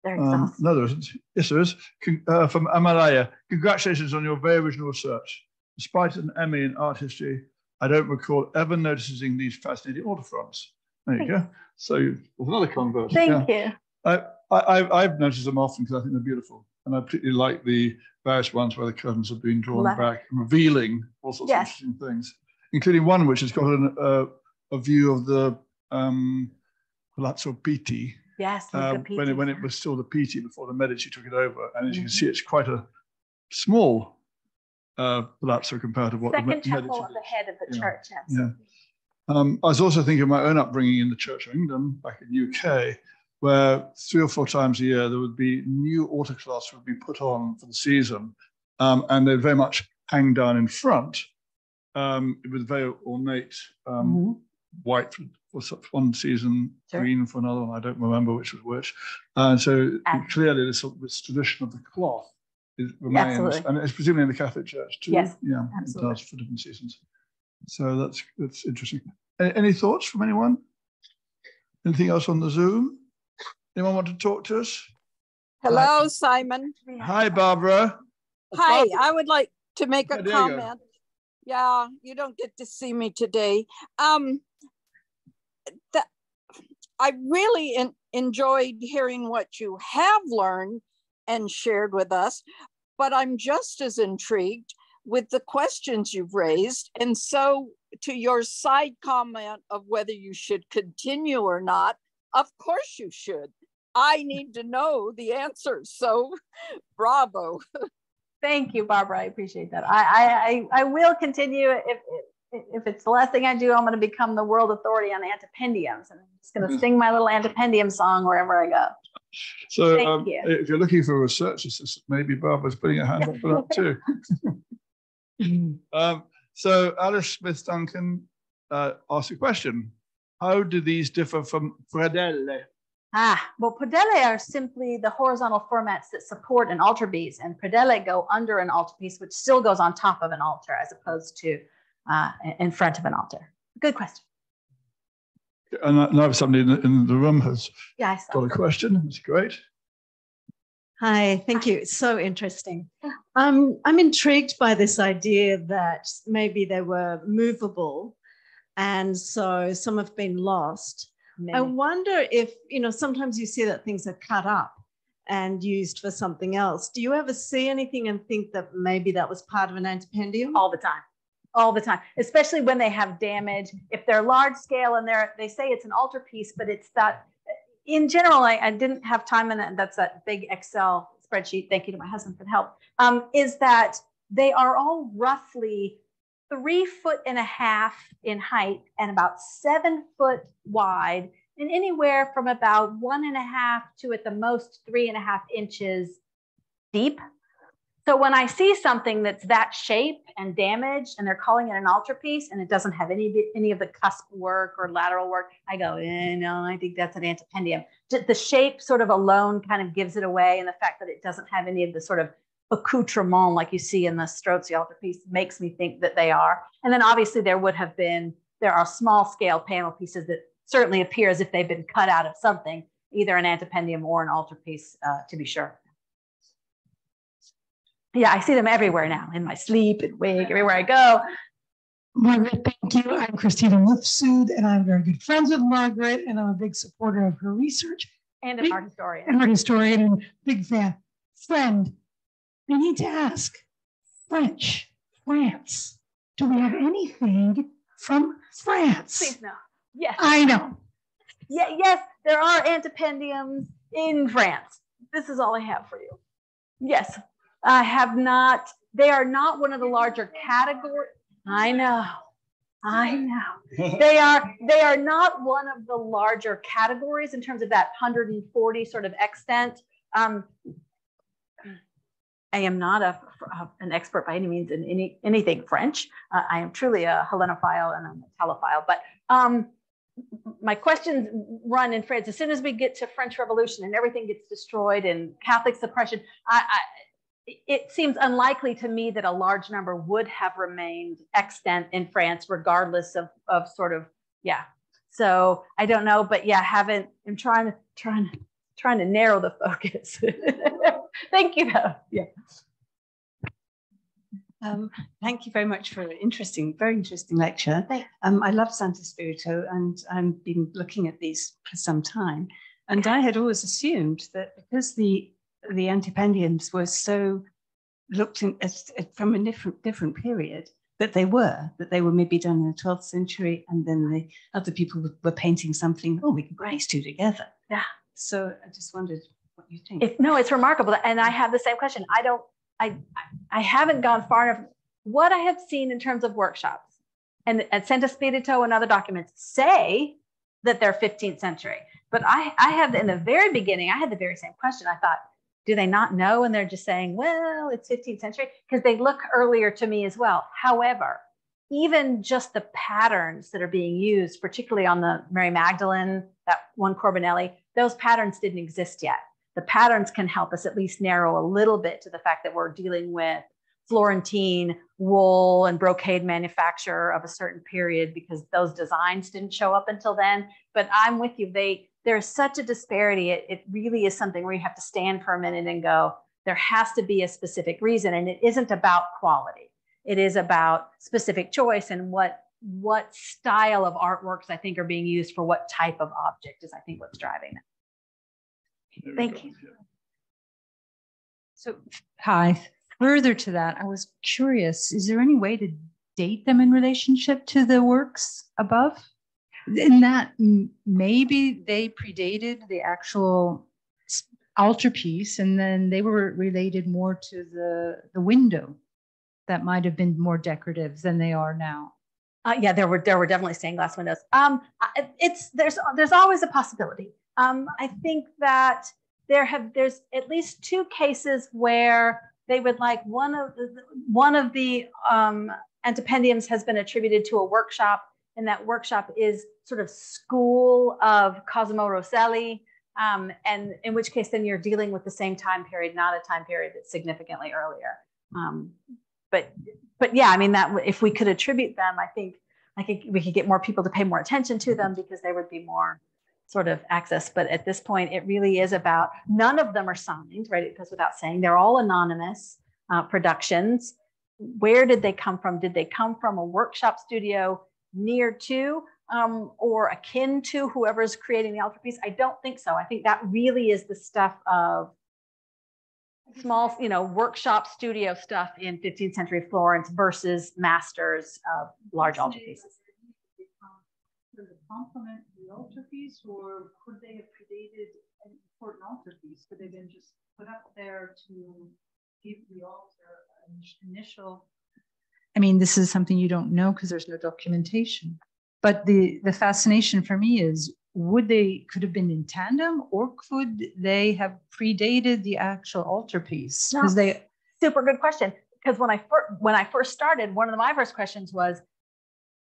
Um, no, there isn't. Yes, there is. Con uh, from Amalaya. Congratulations on your very original research. Despite an MA in art history, I don't recall ever noticing these fascinating altar fronts. There you go. So there's another convert. Thank yeah. you. I, I, I've noticed them often because I think they're beautiful. And I particularly like the various ones where the curtains have been drawn Love back, revealing all sorts yes. of interesting things, including one which has got an, uh, a view of the um, Palazzo Pitti. Yes, uh, when, it, when it was still the Pitti before the Medici took it over. And as you can see, it's quite a small uh, palazzo compared to what Second the Medici chapel at the head of the Yeah. church. Yes. Yeah. Um, I was also thinking of my own upbringing in the Church of England back in UK, where three or four times a year there would be new altar autoclass would be put on for the season, um, and they'd very much hang down in front um, with very ornate um, Mhm. white for, for one season, Sure. green for another one. I don't remember which was which. And so And- clearly, this, this tradition of the cloth is, remains, Absolutely. and it's presumably in the Catholic Church too. Yes, yeah, absolutely. it does for different seasons. So that's that's interesting. A- Any thoughts from anyone? Anything else on the Zoom? Anyone want to talk to us? Hello, Simon. Hi, Barbara. Hi, I would like to make Yeah, a there you comment. Yeah, you don't get to see me today. Um, the, I really en- enjoyed hearing what you have learned and shared with us, but I'm just as intrigued with the questions you've raised. And so, to your side comment of whether you should continue or not, of course you should. I need to know the answers. So, [laughs] bravo. Thank you, Barbara. I appreciate that. I, I, I, I will continue. If, if, if it's the last thing I do, I'm going to become the world authority on antipendiums. And I'm just going to Mhm. sing my little antipendium song wherever I go. So um, you. if you're looking for a research assistant, maybe Barbara's putting her hand up for that too. [laughs] um, so Alice Smith Duncan uh, asked a question. How do these differ from predelle? Ah, well, predelle are simply the horizontal formats that support an altarpiece, and predelle go under an altarpiece, which still goes on top of an altar as opposed to uh, in front of an altar. Good question. And I- now somebody in the, in the room has Yeah, I saw. got a question. It's great. Hi, thank you. It's so interesting. Um, I'm intrigued by this idea that maybe they were movable and so some have been lost. I wonder if, you know, sometimes you see that things are cut up and used for something else. Do you ever see anything and think that maybe that was part of an antipendium? all the time all the time especially when they have damage. If they're large scale and they're they say it's an altarpiece but it's that in general i, I didn't have time and that's that big excel spreadsheet. Thank you to my husband for the help. Um, is that they are all roughly three foot and a half in height and about seven foot wide and anywhere from about one and a half to at the most three and a half inches deep so when I see something that's that shape and damaged, and they're calling it an altarpiece, and it doesn't have any any of the cusp work or lateral work, I go, eh, no, I think that's an antipendium. Ju- The shape sort of alone kind of gives it away, and the fact that it doesn't have any of the sort of accoutrement like you see in the Strozzi altarpiece makes me think that they are. And then obviously there would have been there are small scale panel pieces that certainly appear as if they've been cut out of something, either an antipendium or an altarpiece, uh, to be sure. Yeah, I see them everywhere now in my sleep and wig, everywhere I go. Margaret, thank you. I'm Christina Lifsud, and I'm very good friends with Margaret, and I'm a big supporter of her research And an art historian. and art historian and big fan. Friend, I need to ask French, France. Do we have anything from France? Please no. Yes. I know. Yeah, yes, there are antipendiums in France. This is all I have for you. Yes, I have not. They are not one of the larger categories. I know. I know. [laughs] They are they are not one of the larger categories in terms of that 140 sort of extent. Um, I am not a, a- an expert by any means in any anything French. Uh, I am truly a Hellenophile and a Metalophile. But um, my questions run in France. As soon as we get to French Revolution and everything gets destroyed and Catholic suppression, I, I, it seems unlikely to me that a large number would have remained extant in France, regardless of, of sort of yeah. So I don't know, but yeah, haven't. I'm trying to trying to, trying to narrow the focus. [laughs] Thank you, though. Yeah. Um, thank you very much for an interesting, very interesting lecture. Um, I love Santa Spirito and I've been looking at these for some time. And I had always assumed that because the the antipendiums were so looked in as, as- from a different different period, that they were, that they were maybe done in the 12th century, and then the other people were painting something, oh, we can put these two together. Yeah. So I just wondered what you think. It, no, it's remarkable. And I have the same question. I don't, I, I haven't gone far enough. What I have seen in terms of workshops and, and Santo Spirito and other documents say that they're 15th century. But I, I have in the very beginning, I had the very same question. I thought, do they not know? And they're just saying, well, it's 15th century because they look earlier to me as well. However, even just the patterns that are being used, particularly on the Mary Magdalene, that one Corbinelli, those patterns didn't exist yet. The patterns can help us at least narrow a little bit to the fact that we're dealing with Florentine wool and brocade manufacture of a certain period because those designs didn't show up until then. But I'm with you. They there's such a disparity. It, it really is something where you have to stand for a minute and go, there has to be a specific reason. And it isn't about quality. It is about specific choice and what what style of artworks I think are being used for what type of object is I think what's driving it. Thank you. So, hi. Further to that, I was curious is there any way to date them in relationship to the works above? In that maybe they predated the actual altarpiece and then they were related more to the, the window that might have been more decorative than they are now. Uh, yeah, there were there were definitely stained glass windows. Um, it's there's there's always a possibility. Um, I think that there have there's at least two cases where they would like one of the, one of the um, antependiums has been attributed to a workshop, and that workshop is sort of school of Cosimo Rosselli. Um, and in which case, then you're dealing with the same time period, not a time period that's significantly earlier. Um, but but yeah, I mean that if we could attribute them, I think I think we could get more people to pay more attention to them because they would be more sort of access. But at this point, it really is about none of them are signed, right? It goes without saying. They're all anonymous uh, productions. Where did they come from? Did they come from a workshop studio near to um, or akin to whoever's creating the altarpiece? I don't think so. I think that really is the stuff of small, you know, workshop studio stuff in 15th century Florence versus masters of large altarpieces complement the altarpiece, or could they have created an important altarpiece? Could they have been just put up there to give the altar an initial? I mean, this is something you don't know because there's no documentation. But the the fascination for me is would they could have been in tandem or could they have predated the actual altarpiece? Because no. they super good question. Because when I first when I first started, one of my first questions was,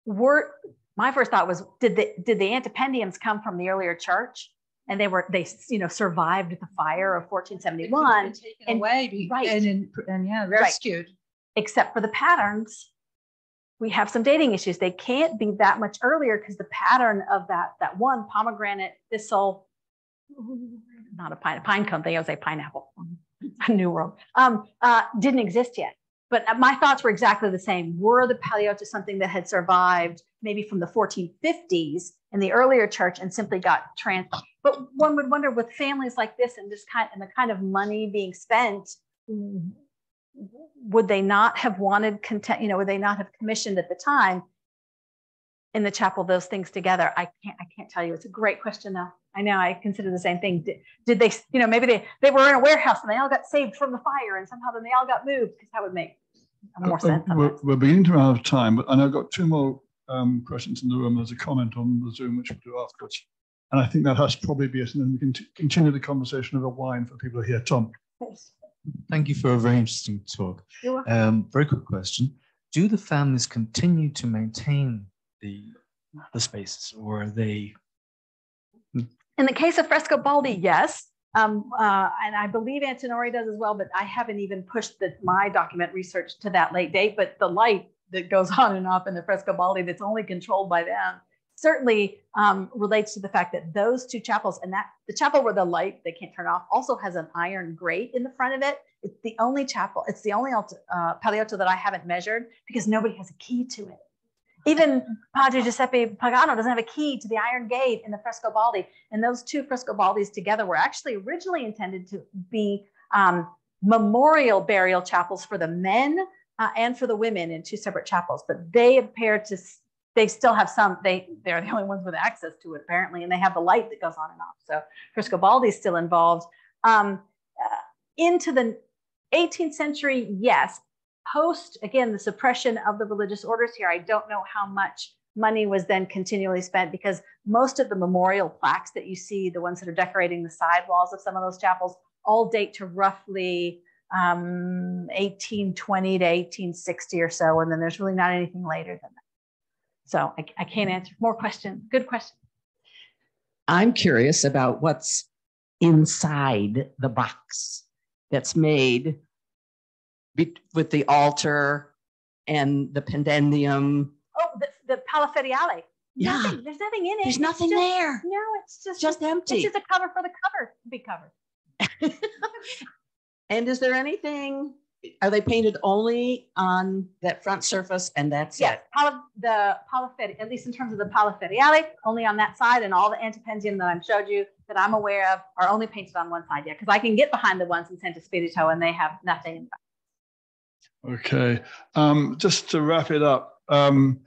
were my first thought was did the did the antependiums come from the earlier church and they were they you know survived the fire of 1471 and away right and, and, and yeah rescued. Except for the patterns we have some dating issues they can't be that much earlier because the pattern of that that one pomegranate thistle not a pine pine cone thing i would say pineapple [laughs] a new world um, uh, didn't exist yet but my thoughts were exactly the same. Were the Paliotti something that had survived maybe from the 1450s in the earlier church and simply got trans? But one would wonder with families like this and this kind and the kind of money being spent, would they not have wanted content? You know, would they not have commissioned at the time in the chapel those things together? I can't. I can't tell you. It's a great question though. I know I consider the same thing. Did, did, they, you know, maybe they, they were in a warehouse and they all got saved from the fire and somehow then they all got moved because that would make more uh, sense. Uh, we're, we're, beginning to run out of time, but I know I've got two more um, questions in the room. There's a comment on the Zoom, which we'll do afterwards. And I think that has to probably be it. And then we can continue the conversation over wine for people who here. Tom. Thank you for a very interesting talk. Um, very quick question. Do the families continue to maintain the, the spaces or are they in the case of Frescobaldi, yes. Um, uh, and I believe Antinori does as well, but I haven't even pushed the, my document research to that late date. But the light that goes [laughs] on and off in the Frescobaldi that's only controlled by them certainly um, relates to the fact that those two chapels and that the chapel where the light they can't turn off also has an iron grate in the front of it. It's the only chapel, it's the only uh, Paliotto that I haven't measured because nobody has a key to it. Even Padre Giuseppe Pagano doesn't have a key to the iron gate in the Frescobaldi. And those two Frescobaldis together were actually originally intended to be um, memorial burial chapels for the men uh, and for the women in two separate chapels, but they appear to, they still have some, they, they're the only ones with access to it apparently, and they have the light that goes on and off. So Frescobaldi's still involved. Um, uh, into the 18th century, yes. Post, again, the suppression of the religious orders here, I don't know how much money was then continually spent because most of the memorial plaques that you see, the ones that are decorating the side walls of some of those chapels, all date to roughly um, 1820 to 1860 or so. And then there's really not anything later than that. So I, I can't answer more questions. Good question. I'm curious about what's inside the box that's made be- with the altar and the pendendium. Oh, the, the Pala Feriale. Yeah. Nothing, there's nothing in it. There's nothing just- there. No, it's just Just empty. It's just a cover for the cover to be covered. [laughs] and is there anything? Are they painted only on that front surface and that's Yes, it? Pala, the Pala at least in terms of the Pala only on that side, and all the antependium that I've showed you that I'm aware of are only painted on one side yet, because I can get behind the ones in Santo Spirito and they have nothing. in back. Okay. Um, just to wrap it up, um,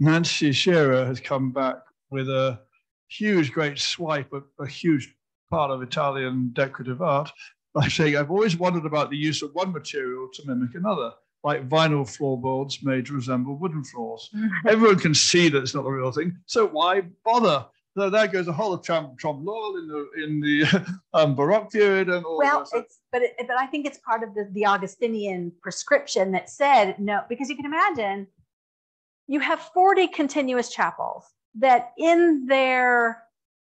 Nancy Shearer has come back with a huge, great swipe of a huge part of Italian decorative art by saying, I've always wondered about the use of one material to mimic another, like vinyl floorboards made to resemble wooden floors. Everyone can see that it's not the real thing, so why bother? So there goes the whole of Tram- trompe l'oeil in the in the [laughs] um, Baroque period and all Well, it's but it, but I think it's part of the, the Augustinian prescription that said no, because you can imagine you have 40 continuous chapels that in their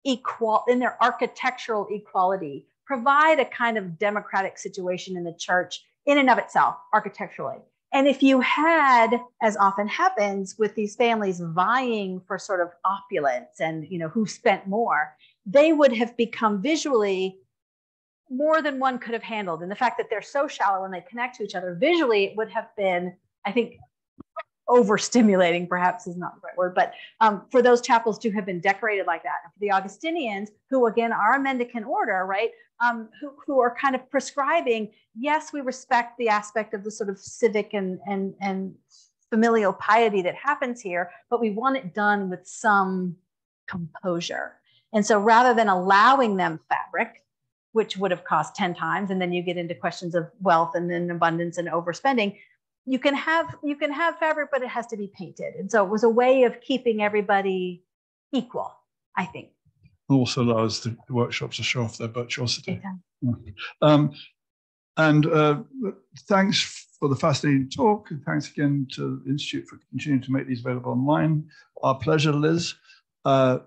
equal in their architectural equality provide a kind of democratic situation in the church in and of itself architecturally. And if you had, as often happens with these families vying for sort of opulence and you know who spent more, they would have become visually more than one could have handled. And the fact that they're so shallow and they connect to each other visually, would have been, I think, overstimulating, perhaps is not the right word, but um, for those chapels to have been decorated like that. And for the Augustinians, who again are a mendicant order, right, um, who, who are kind of prescribing, yes, we respect the aspect of the sort of civic and, and, and familial piety that happens here, but we want it done with some composure. And so rather than allowing them fabric, which would have cost 10 times, and then you get into questions of wealth and then abundance and overspending, you can have you can have fabric, but it has to be painted. And so it was a way of keeping everybody equal, I think. also allows the workshops to show off their virtuosity. Um, and uh, thanks for the fascinating talk. And thanks again to the Institute for continuing to make these available online. Our pleasure, Liz. Uh,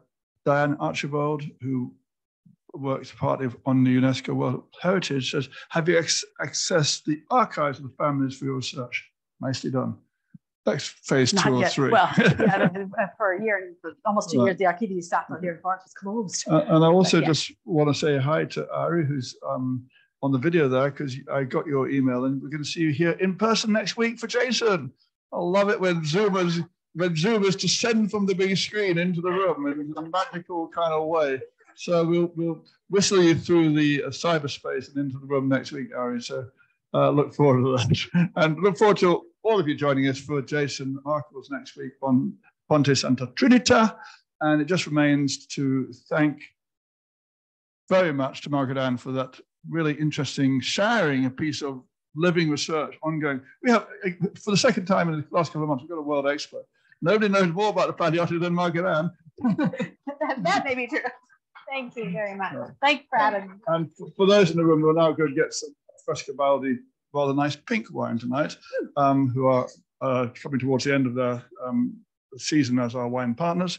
Diane Archibald, who works partly on the UNESCO World Heritage, says, have you ex- accessed the archives of the families for your research? Nicely done. That's phase Not two or yet. three. Well, yeah, [laughs] for a year, almost two Right. years, the Archive Stato here in Florence was closed. Uh, and I also yeah. just want to say hi to Ari, who's um, on the video there, because I got your email, and we're going to see you here in person next week for Jason. I love it when Zoomers when Zoomers descend from the big screen into the room in a magical kind of way. So we'll we'll whistle you through the uh, cyberspace and into the room next week, Ari. So uh, look forward to that, [laughs] and look forward to all of you joining us for Jason Articles next week on Ponte Santa Trinita. And it just remains to thank very much to Margaret Ann for that really interesting sharing a piece of living research ongoing. We have, for the second time in the last couple of months, we've got a world expert. Nobody knows more about the Paliotti than Margaret Ann. [laughs] [laughs] that, that may be true. Thank you very much. Thanks for having me. And for, for those in the room, we'll now go get some fresh Frescobaldi, rather nice pink wine tonight, um, who are uh, coming towards the end of their um, season as our wine partners.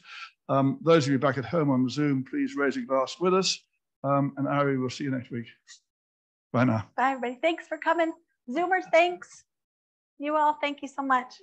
Um, those of you back at home on Zoom, please raise a glass with us. Um, and Ari, we'll see you next week. Bye now. Bye, everybody. Thanks for coming. Zoomers, thanks. You all, thank you so much.